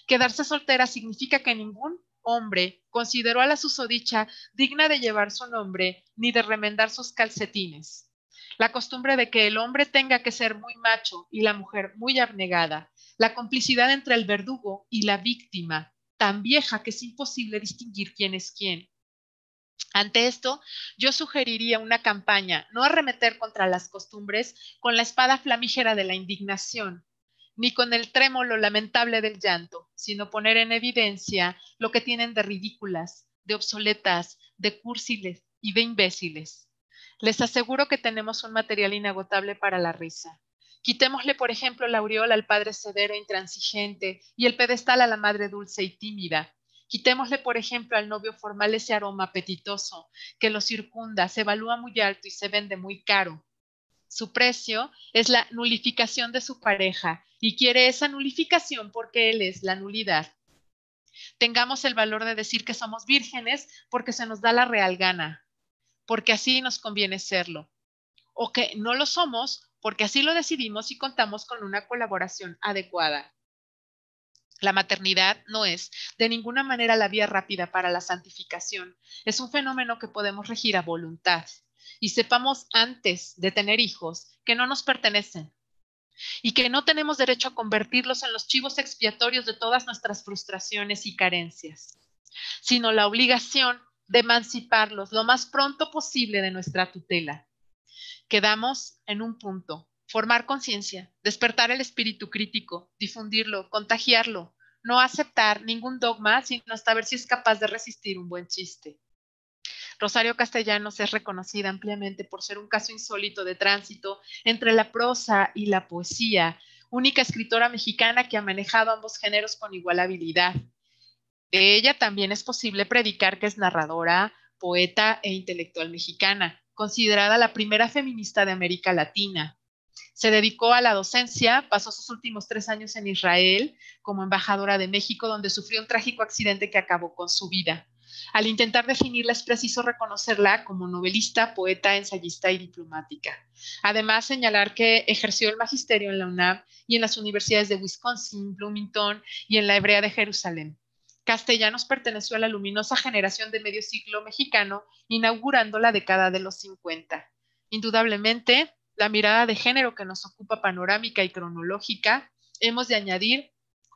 Quedarse soltera significa que ningún hombre consideró a la susodicha digna de llevar su nombre ni de remendar sus calcetines. La costumbre de que el hombre tenga que ser muy macho y la mujer muy abnegada, la complicidad entre el verdugo y la víctima, tan vieja que es imposible distinguir quién es quién, ante esto, yo sugeriría una campaña, no arremeter contra las costumbres con la espada flamígera de la indignación, ni con el trémolo lamentable del llanto, sino poner en evidencia lo que tienen de ridículas, de obsoletas, de cursiles y de imbéciles. Les aseguro que tenemos un material inagotable para la risa. Quitémosle, por ejemplo, la aureola al padre severo e intransigente y el pedestal a la madre dulce y tímida, Quitémosle, por ejemplo, al novio formal ese aroma apetitoso que lo circunda, se evalúa muy alto y se vende muy caro. Su precio es la nulificación de su pareja y quiere esa nulificación porque él es la nulidad. Tengamos el valor de decir que somos vírgenes porque se nos da la real gana, porque así nos conviene serlo, o que no lo somos porque así lo decidimos y contamos con una colaboración adecuada. La maternidad no es de ninguna manera la vía rápida para la santificación. Es un fenómeno que podemos regir a voluntad. Y sepamos antes de tener hijos que no nos pertenecen y que no tenemos derecho a convertirlos en los chivos expiatorios de todas nuestras frustraciones y carencias, sino la obligación de emanciparlos lo más pronto posible de nuestra tutela. Quedamos en un punto formar conciencia, despertar el espíritu crítico, difundirlo, contagiarlo, no aceptar ningún dogma, sino hasta ver si es capaz de resistir un buen chiste. Rosario Castellanos es reconocida ampliamente por ser un caso insólito de tránsito entre la prosa y la poesía, única escritora mexicana que ha manejado ambos géneros con igual habilidad. De ella también es posible predicar que es narradora, poeta e intelectual mexicana, considerada la primera feminista de América Latina. Se dedicó a la docencia, pasó sus últimos tres años en Israel como embajadora de México, donde sufrió un trágico accidente que acabó con su vida. Al intentar definirla es preciso reconocerla como novelista, poeta, ensayista y diplomática. Además, señalar que ejerció el magisterio en la UNAM y en las universidades de Wisconsin, Bloomington y en la Hebrea de Jerusalén. Castellanos perteneció a la luminosa generación de medio siglo mexicano, inaugurando la década de los 50. Indudablemente, la mirada de género que nos ocupa panorámica y cronológica, hemos de añadir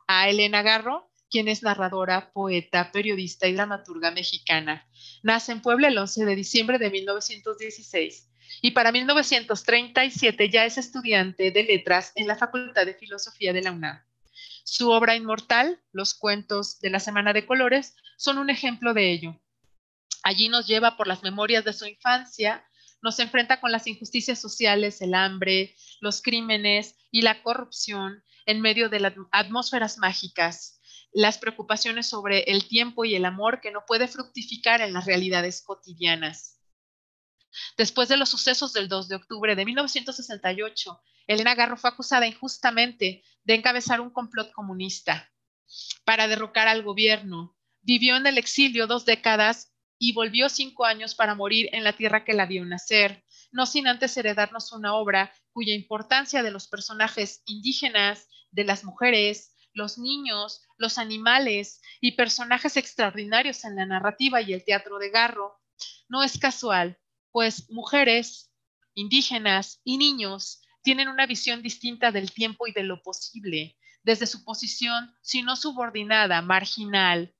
a Elena Garro, quien es narradora, poeta, periodista y dramaturga mexicana. Nace en Puebla el 11 de diciembre de 1916 y para 1937 ya es estudiante de letras en la Facultad de Filosofía de la UNAM. Su obra inmortal, Los cuentos de la Semana de Colores, son un ejemplo de ello. Allí nos lleva por las memorias de su infancia, nos enfrenta con las injusticias sociales, el hambre, los crímenes y la corrupción en medio de las atmósferas mágicas, las preocupaciones sobre el tiempo y el amor que no puede fructificar en las realidades cotidianas. Después de los sucesos del 2 de octubre de 1968, Elena Garro fue acusada injustamente de encabezar un complot comunista para derrocar al gobierno. Vivió en el exilio dos décadas y volvió cinco años para morir en la tierra que la vio nacer, no sin antes heredarnos una obra cuya importancia de los personajes indígenas, de las mujeres, los niños, los animales y personajes extraordinarios en la narrativa y el teatro de Garro no es casual, pues mujeres, indígenas y niños tienen una visión distinta del tiempo y de lo posible, desde su posición, si no subordinada, marginal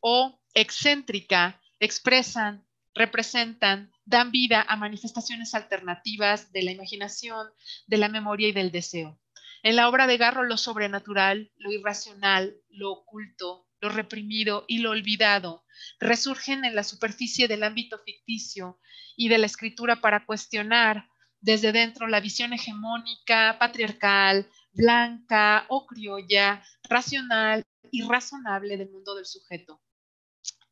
o excéntrica, expresan, representan, dan vida a manifestaciones alternativas de la imaginación, de la memoria y del deseo. En la obra de Garro, lo sobrenatural, lo irracional, lo oculto, lo reprimido y lo olvidado resurgen en la superficie del ámbito ficticio y de la escritura para cuestionar desde dentro la visión hegemónica, patriarcal, blanca o criolla, racional y razonable del mundo del sujeto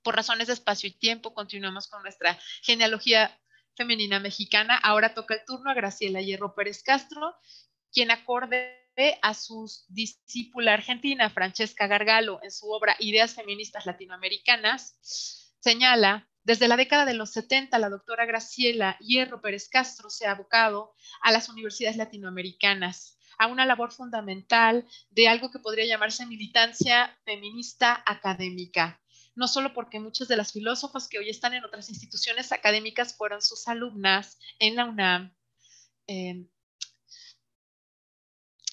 por razones de espacio y tiempo, continuamos con nuestra genealogía femenina mexicana. Ahora toca el turno a Graciela Hierro Pérez Castro, quien acorde a su discípula argentina, Francesca Gargalo, en su obra Ideas Feministas Latinoamericanas, señala, desde la década de los 70, la doctora Graciela Hierro Pérez Castro se ha abocado a las universidades latinoamericanas, a una labor fundamental de algo que podría llamarse militancia feminista académica no solo porque muchas de las filósofas que hoy están en otras instituciones académicas fueron sus alumnas en la UNAM.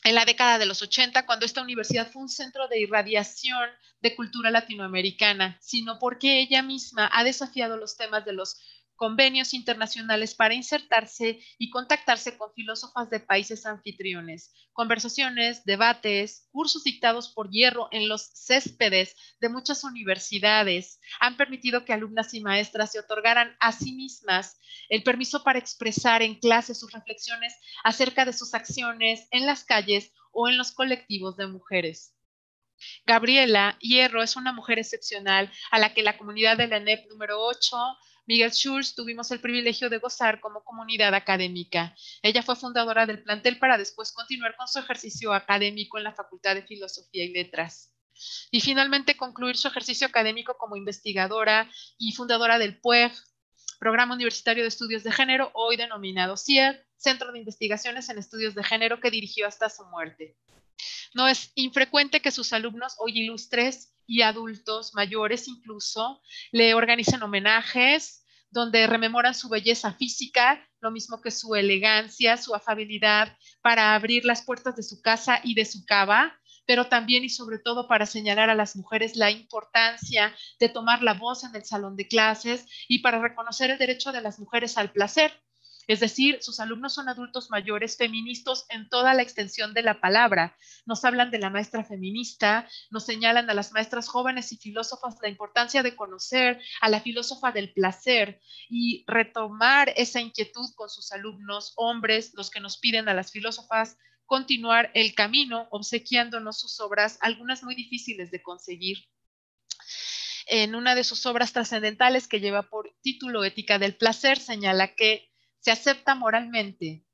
En la década de los 80, cuando esta universidad fue un centro de irradiación de cultura latinoamericana, sino porque ella misma ha desafiado los temas de los convenios internacionales para insertarse y contactarse con filósofas de países anfitriones, conversaciones, debates, cursos dictados por hierro en los céspedes de muchas universidades han permitido que alumnas y maestras se otorgaran a sí mismas el permiso para expresar en clase sus reflexiones acerca de sus acciones en las calles o en los colectivos de mujeres. Gabriela Hierro es una mujer excepcional a la que la comunidad de la ENEP número 8 Miguel Schulz tuvimos el privilegio de gozar como comunidad académica. Ella fue fundadora del plantel para después continuar con su ejercicio académico en la Facultad de Filosofía y Letras. Y finalmente concluir su ejercicio académico como investigadora y fundadora del PUEG, Programa Universitario de Estudios de Género, hoy denominado CIEG, Centro de Investigaciones en Estudios de Género, que dirigió hasta su muerte. No es infrecuente que sus alumnos hoy ilustres y adultos mayores incluso le organicen homenajes donde rememoran su belleza física, lo mismo que su elegancia, su afabilidad para abrir las puertas de su casa y de su cava, pero también y sobre todo para señalar a las mujeres la importancia de tomar la voz en el salón de clases y para reconocer el derecho de las mujeres al placer. Es decir, sus alumnos son adultos mayores feministas en toda la extensión de la palabra. Nos hablan de la maestra feminista, nos señalan a las maestras jóvenes y filósofas la importancia de conocer a la filósofa del placer y retomar esa inquietud con sus alumnos hombres, los que nos piden a las filósofas continuar el camino obsequiándonos sus obras, algunas muy difíciles de conseguir. En una de sus obras trascendentales que lleva por título Ética del Placer, señala que se acepta moralmente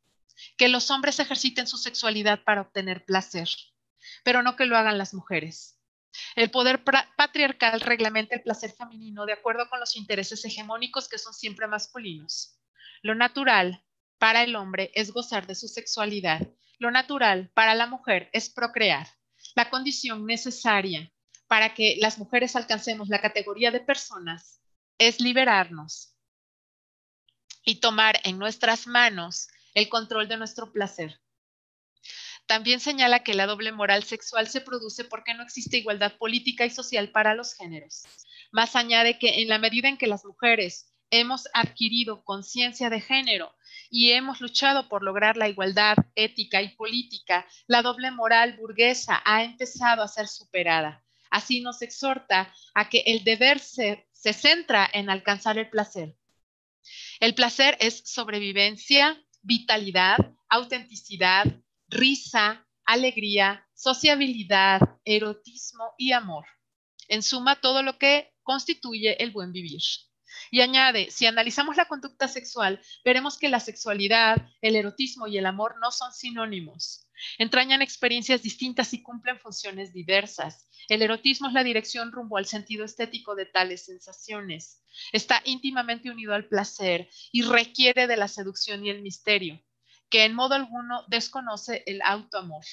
que los hombres ejerciten su sexualidad para obtener placer, pero no que lo hagan las mujeres. El poder patriarcal reglamenta el placer femenino de acuerdo con los intereses hegemónicos que son siempre masculinos. Lo natural para el hombre es gozar de su sexualidad. Lo natural para la mujer es procrear. La condición necesaria para que las mujeres alcancemos la categoría de personas es liberarnos y tomar en nuestras manos el control de nuestro placer. También señala que la doble moral sexual se produce porque no existe igualdad política y social para los géneros. Más añade que en la medida en que las mujeres hemos adquirido conciencia de género y hemos luchado por lograr la igualdad ética y política, la doble moral burguesa ha empezado a ser superada. Así nos exhorta a que el deber se, se centra en alcanzar el placer, el placer es sobrevivencia, vitalidad, autenticidad, risa, alegría, sociabilidad, erotismo y amor. En suma, todo lo que constituye el buen vivir. Y añade, si analizamos la conducta sexual, veremos que la sexualidad, el erotismo y el amor no son sinónimos. Entrañan experiencias distintas y cumplen funciones diversas. El erotismo es la dirección rumbo al sentido estético de tales sensaciones. Está íntimamente unido al placer y requiere de la seducción y el misterio, que en modo alguno desconoce el autoamor,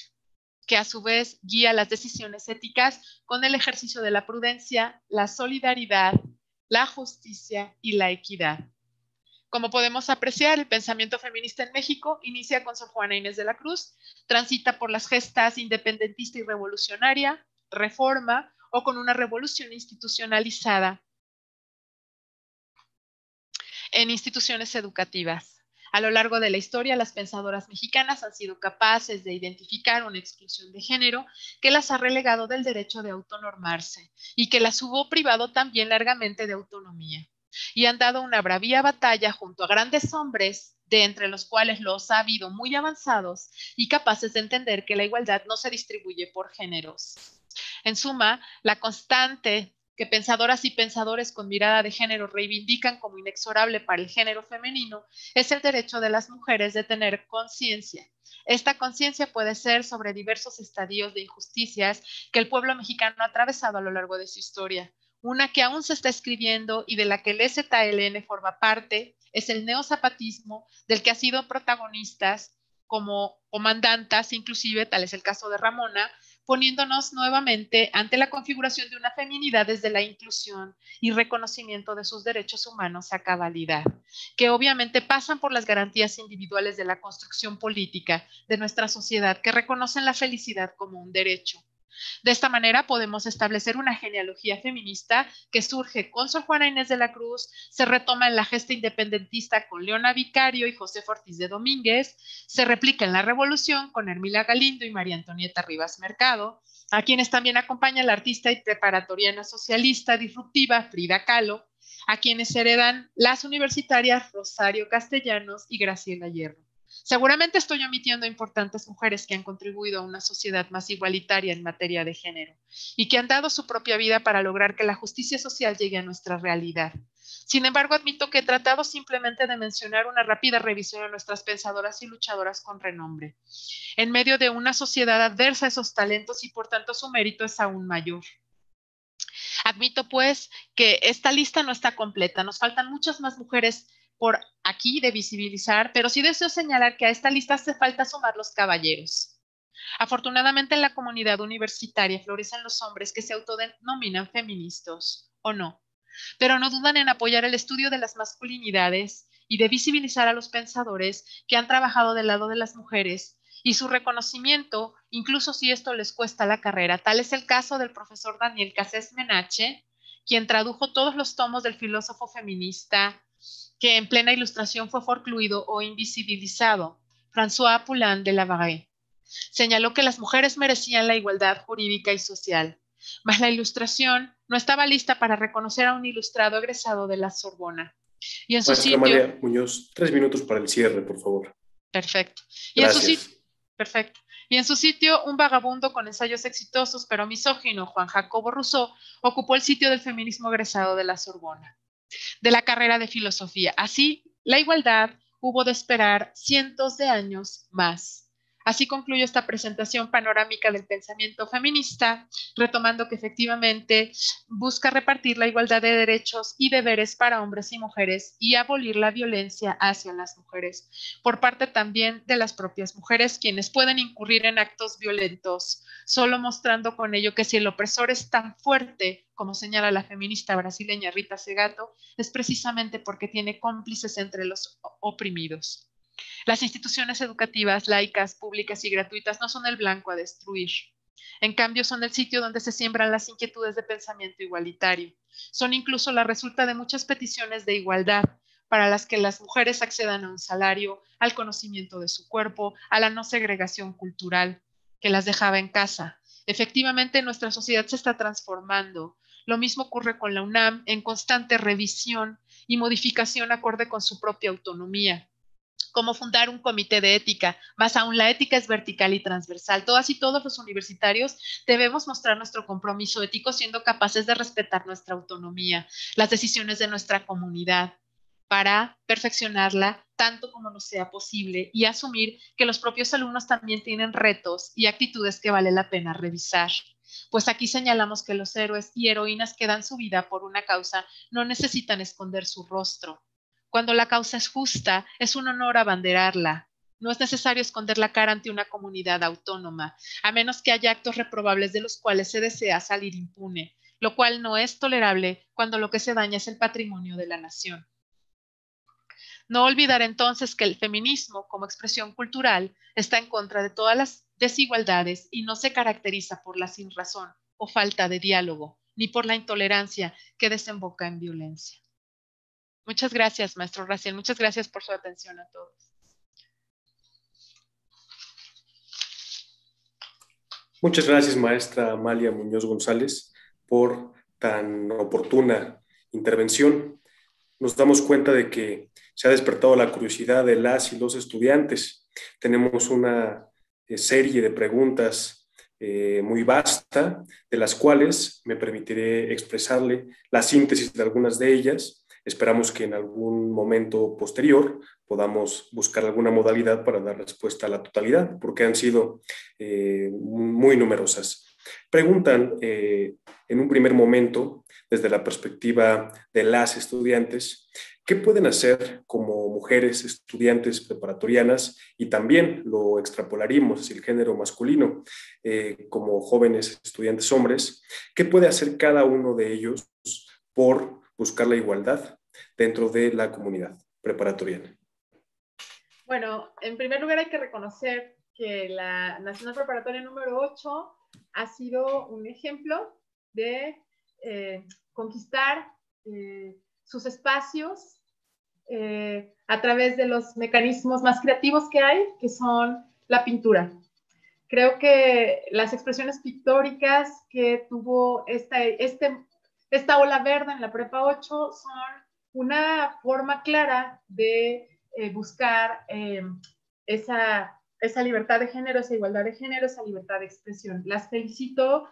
que a su vez guía las decisiones éticas con el ejercicio de la prudencia, la solidaridad, la justicia y la equidad. Como podemos apreciar, el pensamiento feminista en México inicia con Sor Juana Inés de la Cruz, transita por las gestas independentista y revolucionaria, reforma o con una revolución institucionalizada en instituciones educativas. A lo largo de la historia, las pensadoras mexicanas han sido capaces de identificar una exclusión de género que las ha relegado del derecho de autonormarse y que las hubo privado también largamente de autonomía y han dado una bravía batalla junto a grandes hombres, de entre los cuales los ha habido muy avanzados y capaces de entender que la igualdad no se distribuye por géneros. En suma, la constante que pensadoras y pensadores con mirada de género reivindican como inexorable para el género femenino es el derecho de las mujeres de tener conciencia. Esta conciencia puede ser sobre diversos estadios de injusticias que el pueblo mexicano ha atravesado a lo largo de su historia, una que aún se está escribiendo y de la que el STLN forma parte, es el neozapatismo, del que ha sido protagonistas como comandantas, inclusive, tal es el caso de Ramona, poniéndonos nuevamente ante la configuración de una feminidad desde la inclusión y reconocimiento de sus derechos humanos a cabalidad, que obviamente pasan por las garantías individuales de la construcción política de nuestra sociedad que reconocen la felicidad como un derecho de esta manera podemos establecer una genealogía feminista que surge con Sor Juana Inés de la Cruz, se retoma en la gesta independentista con Leona Vicario y José Ortiz de Domínguez, se replica en la Revolución con Hermila Galindo y María Antonieta Rivas Mercado, a quienes también acompaña la artista y preparatoriana socialista disruptiva Frida Kahlo, a quienes heredan las universitarias Rosario Castellanos y Graciela Hierro. Seguramente estoy omitiendo importantes mujeres que han contribuido a una sociedad más igualitaria en materia de género y que han dado su propia vida para lograr que la justicia social llegue a nuestra realidad. Sin embargo, admito que he tratado simplemente de mencionar una rápida revisión de nuestras pensadoras y luchadoras con renombre, en medio de una sociedad adversa a esos talentos y por tanto su mérito es aún mayor. Admito pues que esta lista no está completa, nos faltan muchas más mujeres por aquí de visibilizar, pero sí deseo señalar que a esta lista hace falta sumar los caballeros. Afortunadamente en la comunidad universitaria florecen los hombres que se autodenominan feministas, o no, pero no dudan en apoyar el estudio de las masculinidades y de visibilizar a los pensadores que han trabajado del lado de las mujeres y su reconocimiento, incluso si esto les cuesta la carrera. Tal es el caso del profesor Daniel Casés Menache, quien tradujo todos los tomos del filósofo feminista que en plena ilustración fue forcluido o invisibilizado, François Poulain de Lavare. Señaló que las mujeres merecían la igualdad jurídica y social, mas la ilustración no estaba lista para reconocer a un ilustrado egresado de la Sorbona. Y en su sitio... María Muñoz, tres minutos para el cierre, por favor. Perfecto. Y en su sitio... Perfecto. Y en su sitio, un vagabundo con ensayos exitosos pero misógino, Juan Jacobo Rousseau, ocupó el sitio del feminismo egresado de la Sorbona, de la carrera de filosofía. Así, la igualdad hubo de esperar cientos de años más. Así concluyo esta presentación panorámica del pensamiento feminista, retomando que efectivamente busca repartir la igualdad de derechos y deberes para hombres y mujeres y abolir la violencia hacia las mujeres, por parte también de las propias mujeres, quienes pueden incurrir en actos violentos, solo mostrando con ello que si el opresor es tan fuerte, como señala la feminista brasileña Rita Segato, es precisamente porque tiene cómplices entre los oprimidos. Las instituciones educativas, laicas, públicas y gratuitas no son el blanco a destruir. En cambio, son el sitio donde se siembran las inquietudes de pensamiento igualitario. Son incluso la resulta de muchas peticiones de igualdad para las que las mujeres accedan a un salario, al conocimiento de su cuerpo, a la no segregación cultural que las dejaba en casa. Efectivamente, nuestra sociedad se está transformando. Lo mismo ocurre con la UNAM en constante revisión y modificación acorde con su propia autonomía cómo fundar un comité de ética. Más aún, la ética es vertical y transversal. Todas y todos los universitarios debemos mostrar nuestro compromiso ético siendo capaces de respetar nuestra autonomía, las decisiones de nuestra comunidad para perfeccionarla tanto como nos sea posible y asumir que los propios alumnos también tienen retos y actitudes que vale la pena revisar. Pues aquí señalamos que los héroes y heroínas que dan su vida por una causa no necesitan esconder su rostro, cuando la causa es justa, es un honor abanderarla. No es necesario esconder la cara ante una comunidad autónoma, a menos que haya actos reprobables de los cuales se desea salir impune, lo cual no es tolerable cuando lo que se daña es el patrimonio de la nación. No olvidar entonces que el feminismo como expresión cultural está en contra de todas las desigualdades y no se caracteriza por la sinrazón o falta de diálogo, ni por la intolerancia que desemboca en violencia. Muchas gracias, maestro Raciel. Muchas gracias por su atención a todos. Muchas gracias, maestra Amalia Muñoz González, por tan oportuna intervención. Nos damos cuenta de que se ha despertado la curiosidad de las y los estudiantes. Tenemos una eh, serie de preguntas eh, muy vasta, de las cuales me permitiré expresarle la síntesis de algunas de ellas Esperamos que en algún momento posterior podamos buscar alguna modalidad para dar respuesta a la totalidad, porque han sido eh, muy numerosas. Preguntan eh, en un primer momento, desde la perspectiva de las estudiantes, ¿qué pueden hacer como mujeres estudiantes preparatorianas? Y también lo extrapolarimos hacia el género masculino, eh, como jóvenes estudiantes hombres, ¿qué puede hacer cada uno de ellos por buscar la igualdad dentro de la comunidad preparatoriana? Bueno, en primer lugar hay que reconocer que la Nacional Preparatoria número 8 ha sido un ejemplo de eh, conquistar eh, sus espacios eh, a través de los mecanismos más creativos que hay, que son la pintura. Creo que las expresiones pictóricas que tuvo esta, este, esta ola verde en la Prepa 8 son una forma clara de eh, buscar eh, esa esa libertad de género, esa igualdad de género, esa libertad de expresión. Las felicito,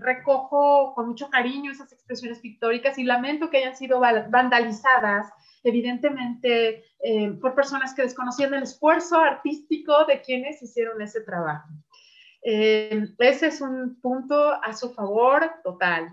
recojo con mucho cariño esas expresiones pictóricas y lamento que hayan sido vandalizadas, evidentemente, eh, por personas que desconocían el esfuerzo artístico de quienes hicieron ese trabajo. Ese es un punto a su favor total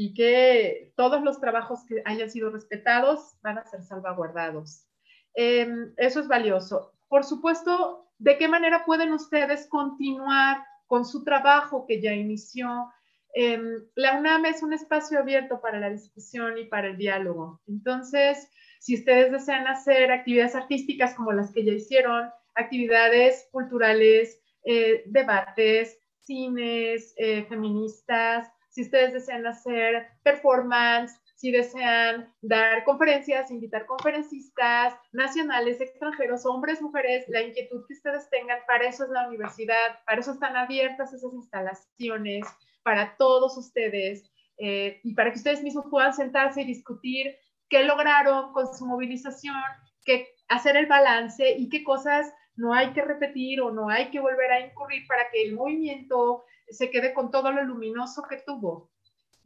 y que todos los trabajos que hayan sido respetados van a ser salvaguardados. Eh, eso es valioso. Por supuesto, ¿de qué manera pueden ustedes continuar con su trabajo que ya inició? Em, la UNAM es un espacio abierto para la discusión y para el diálogo. Entonces, si ustedes desean hacer actividades artísticas como las que ya hicieron, actividades culturales, eh, debates, cines eh, feministas, si ustedes desean hacer performance, si desean dar conferencias, invitar conferencistas nacionales, extranjeros, hombres, mujeres, la inquietud que ustedes tengan, para eso es la universidad, para eso están abiertas esas instalaciones, para todos ustedes eh, y para que ustedes mismos puedan sentarse y discutir qué lograron con su movilización, qué hacer el balance y qué cosas no hay que repetir o no hay que volver a incurrir para que el movimiento se quede con todo lo luminoso que tuvo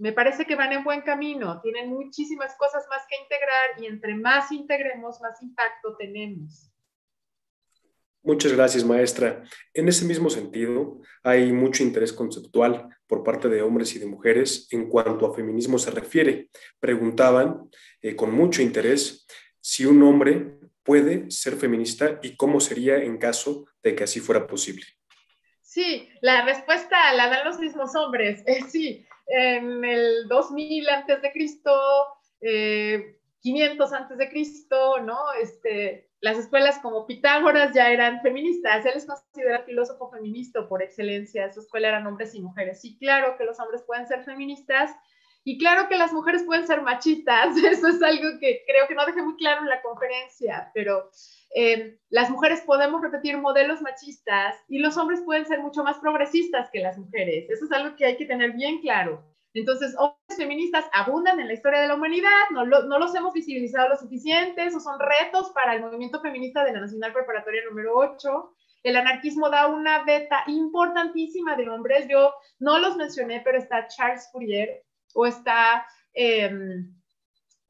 me parece que van en buen camino, tienen muchísimas cosas más que integrar y entre más integremos, más impacto tenemos. Muchas gracias, maestra. En ese mismo sentido, hay mucho interés conceptual por parte de hombres y de mujeres en cuanto a feminismo se refiere. Preguntaban eh, con mucho interés si un hombre puede ser feminista y cómo sería en caso de que así fuera posible. Sí, la respuesta la dan los mismos hombres. sí, en el 2000 antes de Cristo, 500 eh, antes de Cristo, ¿no? Este, las escuelas como Pitágoras ya eran feministas, él es considera filósofo feminista por excelencia, su escuela eran hombres y mujeres. Sí, claro que los hombres pueden ser feministas y claro que las mujeres pueden ser machistas, eso es algo que creo que no dejé muy claro en la conferencia, pero eh, las mujeres podemos repetir modelos machistas y los hombres pueden ser mucho más progresistas que las mujeres. Eso es algo que hay que tener bien claro. Entonces, hombres feministas abundan en la historia de la humanidad, no, no los hemos visibilizado lo suficiente, esos son retos para el movimiento feminista de la Nacional Preparatoria número 8. El anarquismo da una beta importantísima de hombres. Yo no los mencioné, pero está Charles Fourier o está em,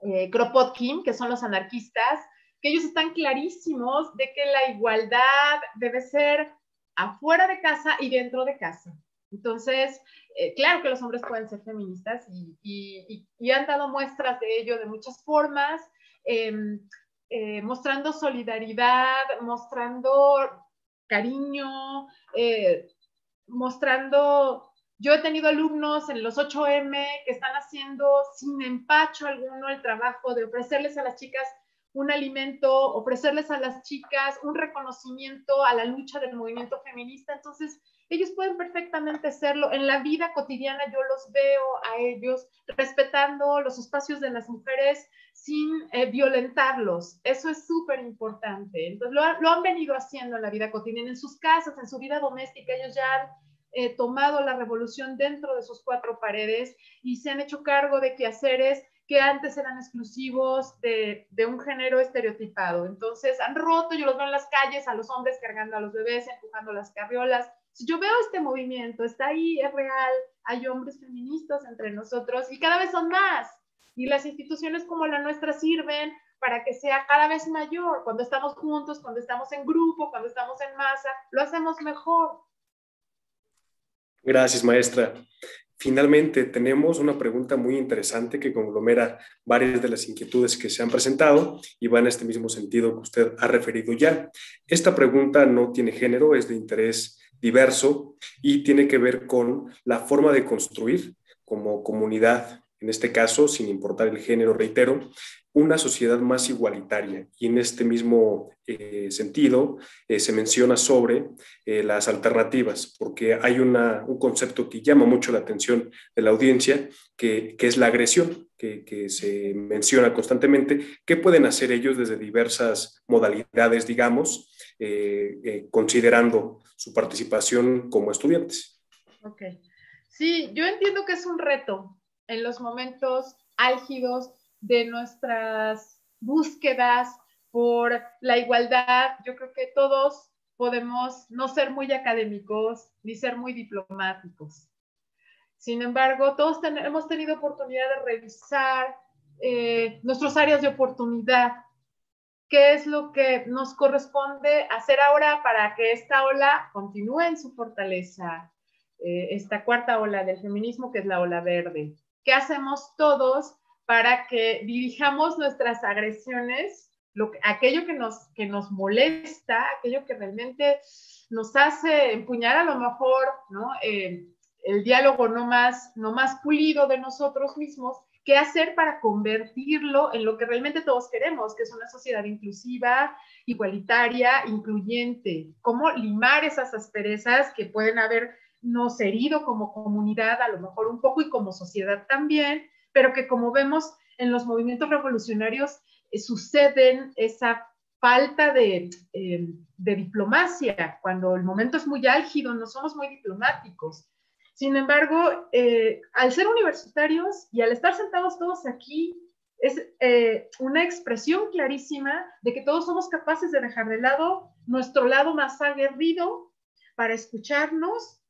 eh, Kropotkin, que son los anarquistas, que ellos están clarísimos de que la igualdad debe ser afuera de casa y dentro de casa. Entonces, eh, claro que los hombres pueden ser feministas y, han dado muestras de ello de muchas formas, em, eh, mostrando solidaridad, mostrando cariño, mostrando... Yo he tenido alumnos en los 8M que están haciendo sin empacho alguno el trabajo de ofrecerles a las chicas un alimento, ofrecerles a las chicas un reconocimiento a la lucha del movimiento feminista. Entonces, ellos pueden perfectamente hacerlo. En la vida cotidiana yo los veo a ellos respetando los espacios de las mujeres sin eh, violentarlos. Eso es súper importante. Entonces, lo, han venido haciendo en la vida cotidiana, en sus casas, en su vida doméstica. Ellos ya han eh, tomado la revolución dentro de sus cuatro paredes y se han hecho cargo de quehaceres que antes eran exclusivos de, un género estereotipado. Entonces han roto, yo los veo en las calles, a los hombres cargando a los bebés, empujando las carriolas. Si yo veo este movimiento, está ahí, es real, hay hombres feministas entre nosotros y cada vez son más. Y las instituciones como la nuestra sirven para que sea cada vez mayor. Cuando estamos juntos, cuando estamos en grupo, cuando estamos en masa, lo hacemos mejor. Gracias, maestra. Finalmente, tenemos una pregunta muy interesante que conglomera varias de las inquietudes que se han presentado y va en este mismo sentido que usted ha referido ya. Esta pregunta no tiene género, es de interés diverso y tiene que ver con la forma de construir como comunidad, en este caso, sin importar el género, reitero, una sociedad más igualitaria. Y en este mismo eh, sentido eh, se menciona sobre eh, las alternativas, porque hay una, un concepto que llama mucho la atención de la audiencia, que, que es la agresión, que, que, se menciona constantemente. ¿Qué pueden hacer ellos desde diversas modalidades, digamos, considerando su participación como estudiantes? Ok. Sí, yo entiendo que es un reto en los momentos álgidos de nuestras búsquedas por la igualdad. Yo creo que todos podemos no ser muy académicos ni ser muy diplomáticos. Sin embargo, todos hemos tenido oportunidad de revisar eh, nuestras áreas de oportunidad. ¿Qué es lo que nos corresponde hacer ahora para que esta ola continúe en su fortaleza? Eh, esta cuarta ola del feminismo, que es la ola verde. ¿Qué hacemos todos para que dirijamos nuestras agresiones, lo, aquello que nos, que nos molesta, aquello que realmente nos hace empuñar a lo mejor, ¿no? Eh, el diálogo no más, no más pulido de nosotros mismos, qué hacer para convertirlo en lo que realmente todos queremos, que es una sociedad inclusiva, igualitaria, incluyente, cómo limar esas asperezas que pueden habernos herido como comunidad, a lo mejor un poco y como sociedad también, pero que como vemos en los movimientos revolucionarios eh, suceden esa falta de, eh, de diplomacia, cuando el momento es muy álgido, no somos muy diplomáticos. Sin embargo, eh, al ser universitarios y al estar sentados todos aquí, es eh, una expresión clarísima de que todos somos capaces de dejar de lado nuestro lado más aguerrido para escucharnos,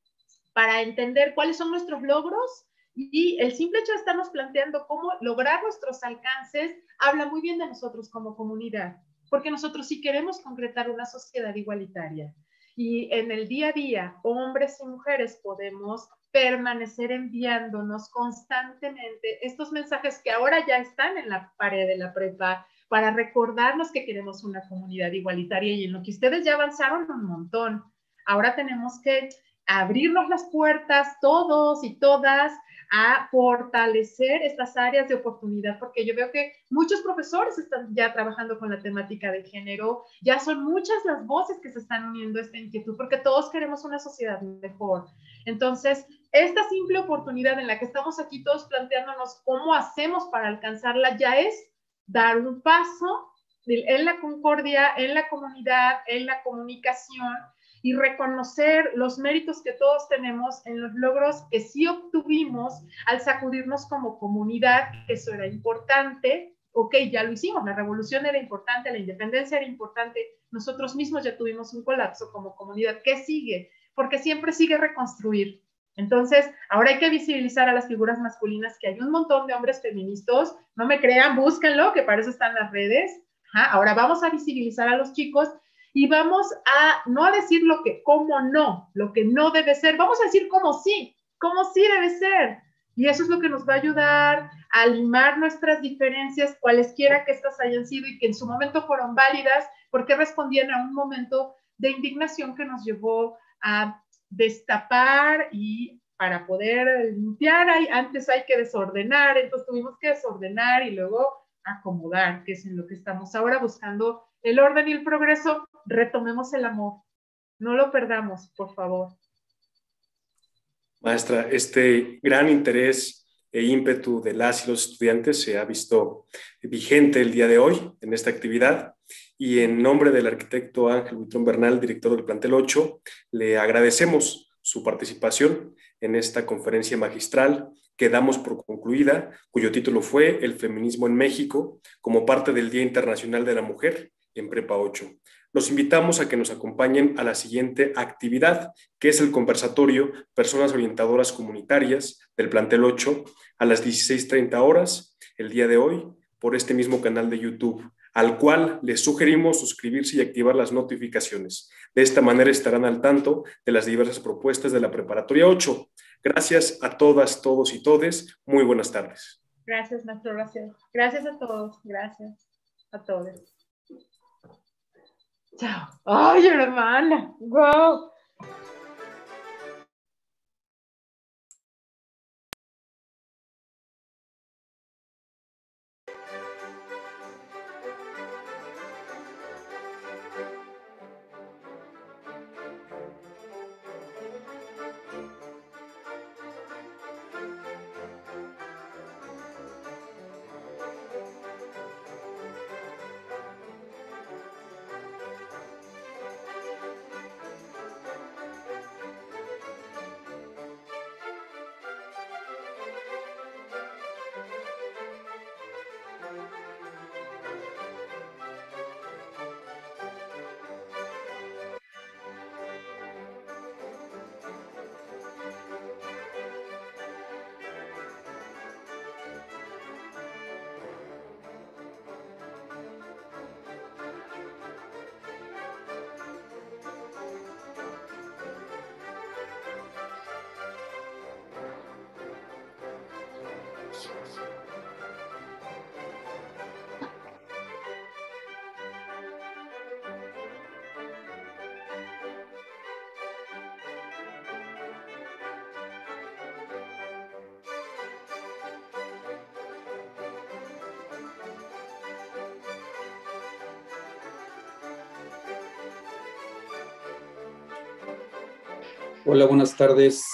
para entender cuáles son nuestros logros y el simple hecho de estarnos planteando cómo lograr nuestros alcances habla muy bien de nosotros como comunidad, porque nosotros sí queremos concretar una sociedad igualitaria. Y en el día a día, hombres y mujeres podemos permanecer enviándonos constantemente estos mensajes que ahora ya están en la pared de la prepa para recordarnos que queremos una comunidad igualitaria y en lo que ustedes ya avanzaron un montón. Ahora tenemos que abrirnos las puertas todos y todas a fortalecer estas áreas de oportunidad, porque yo veo que muchos profesores están ya trabajando con la temática de género, ya son muchas las voces que se están uniendo a esta inquietud, porque todos queremos una sociedad mejor. Entonces, esta simple oportunidad en la que estamos aquí todos planteándonos cómo hacemos para alcanzarla ya es dar un paso en la concordia, en la comunidad, en la comunicación y reconocer los méritos que todos tenemos en los logros que sí obtuvimos al sacudirnos como comunidad, que eso era importante. Ok, ya lo hicimos, la revolución era importante, la independencia era importante, nosotros mismos ya tuvimos un colapso como comunidad. ¿Qué sigue? Porque siempre sigue reconstruir. Entonces, ahora hay que visibilizar a las figuras masculinas, que hay un montón de hombres feministas, no me crean, búsquenlo, que para eso están las redes. Ahora vamos a visibilizar a los chicos y vamos a no a decir lo que, cómo no, lo que no debe ser, vamos a decir cómo sí, cómo sí debe ser. Y eso es lo que nos va a ayudar a limar nuestras diferencias, cualesquiera que estas hayan sido y que en su momento fueron válidas, porque respondían a un momento de indignación que nos llevó a destapar y para poder limpiar, antes hay que desordenar, entonces tuvimos que desordenar y luego acomodar, que es en lo que estamos ahora buscando el orden y el progreso, retomemos el amor. No lo perdamos, por favor. Maestra, este gran interés e ímpetu de las y los estudiantes se ha visto vigente el día de hoy en esta actividad y en nombre del arquitecto Ángel Buitrón Bernal, director del plantel 8, le agradecemos su participación en esta conferencia magistral que damos por concluida, cuyo título fue El feminismo en México como parte del Día Internacional de la Mujer en Prepa 8. Los invitamos a que nos acompañen a la siguiente actividad, que es el conversatorio Personas Orientadoras Comunitarias del plantel 8 a las 16.30 horas el día de hoy por este mismo canal de YouTube, al cual les sugerimos suscribirse y activar las notificaciones. De esta manera estarán al tanto de las diversas propuestas de la Preparatoria 8. Gracias a todas, todos y todes. Muy buenas tardes. Gracias, maestro. Gracias. Gracias a todos. Gracias a todos. Chao. Ay, hermana. Wow. Hola, buenas tardes.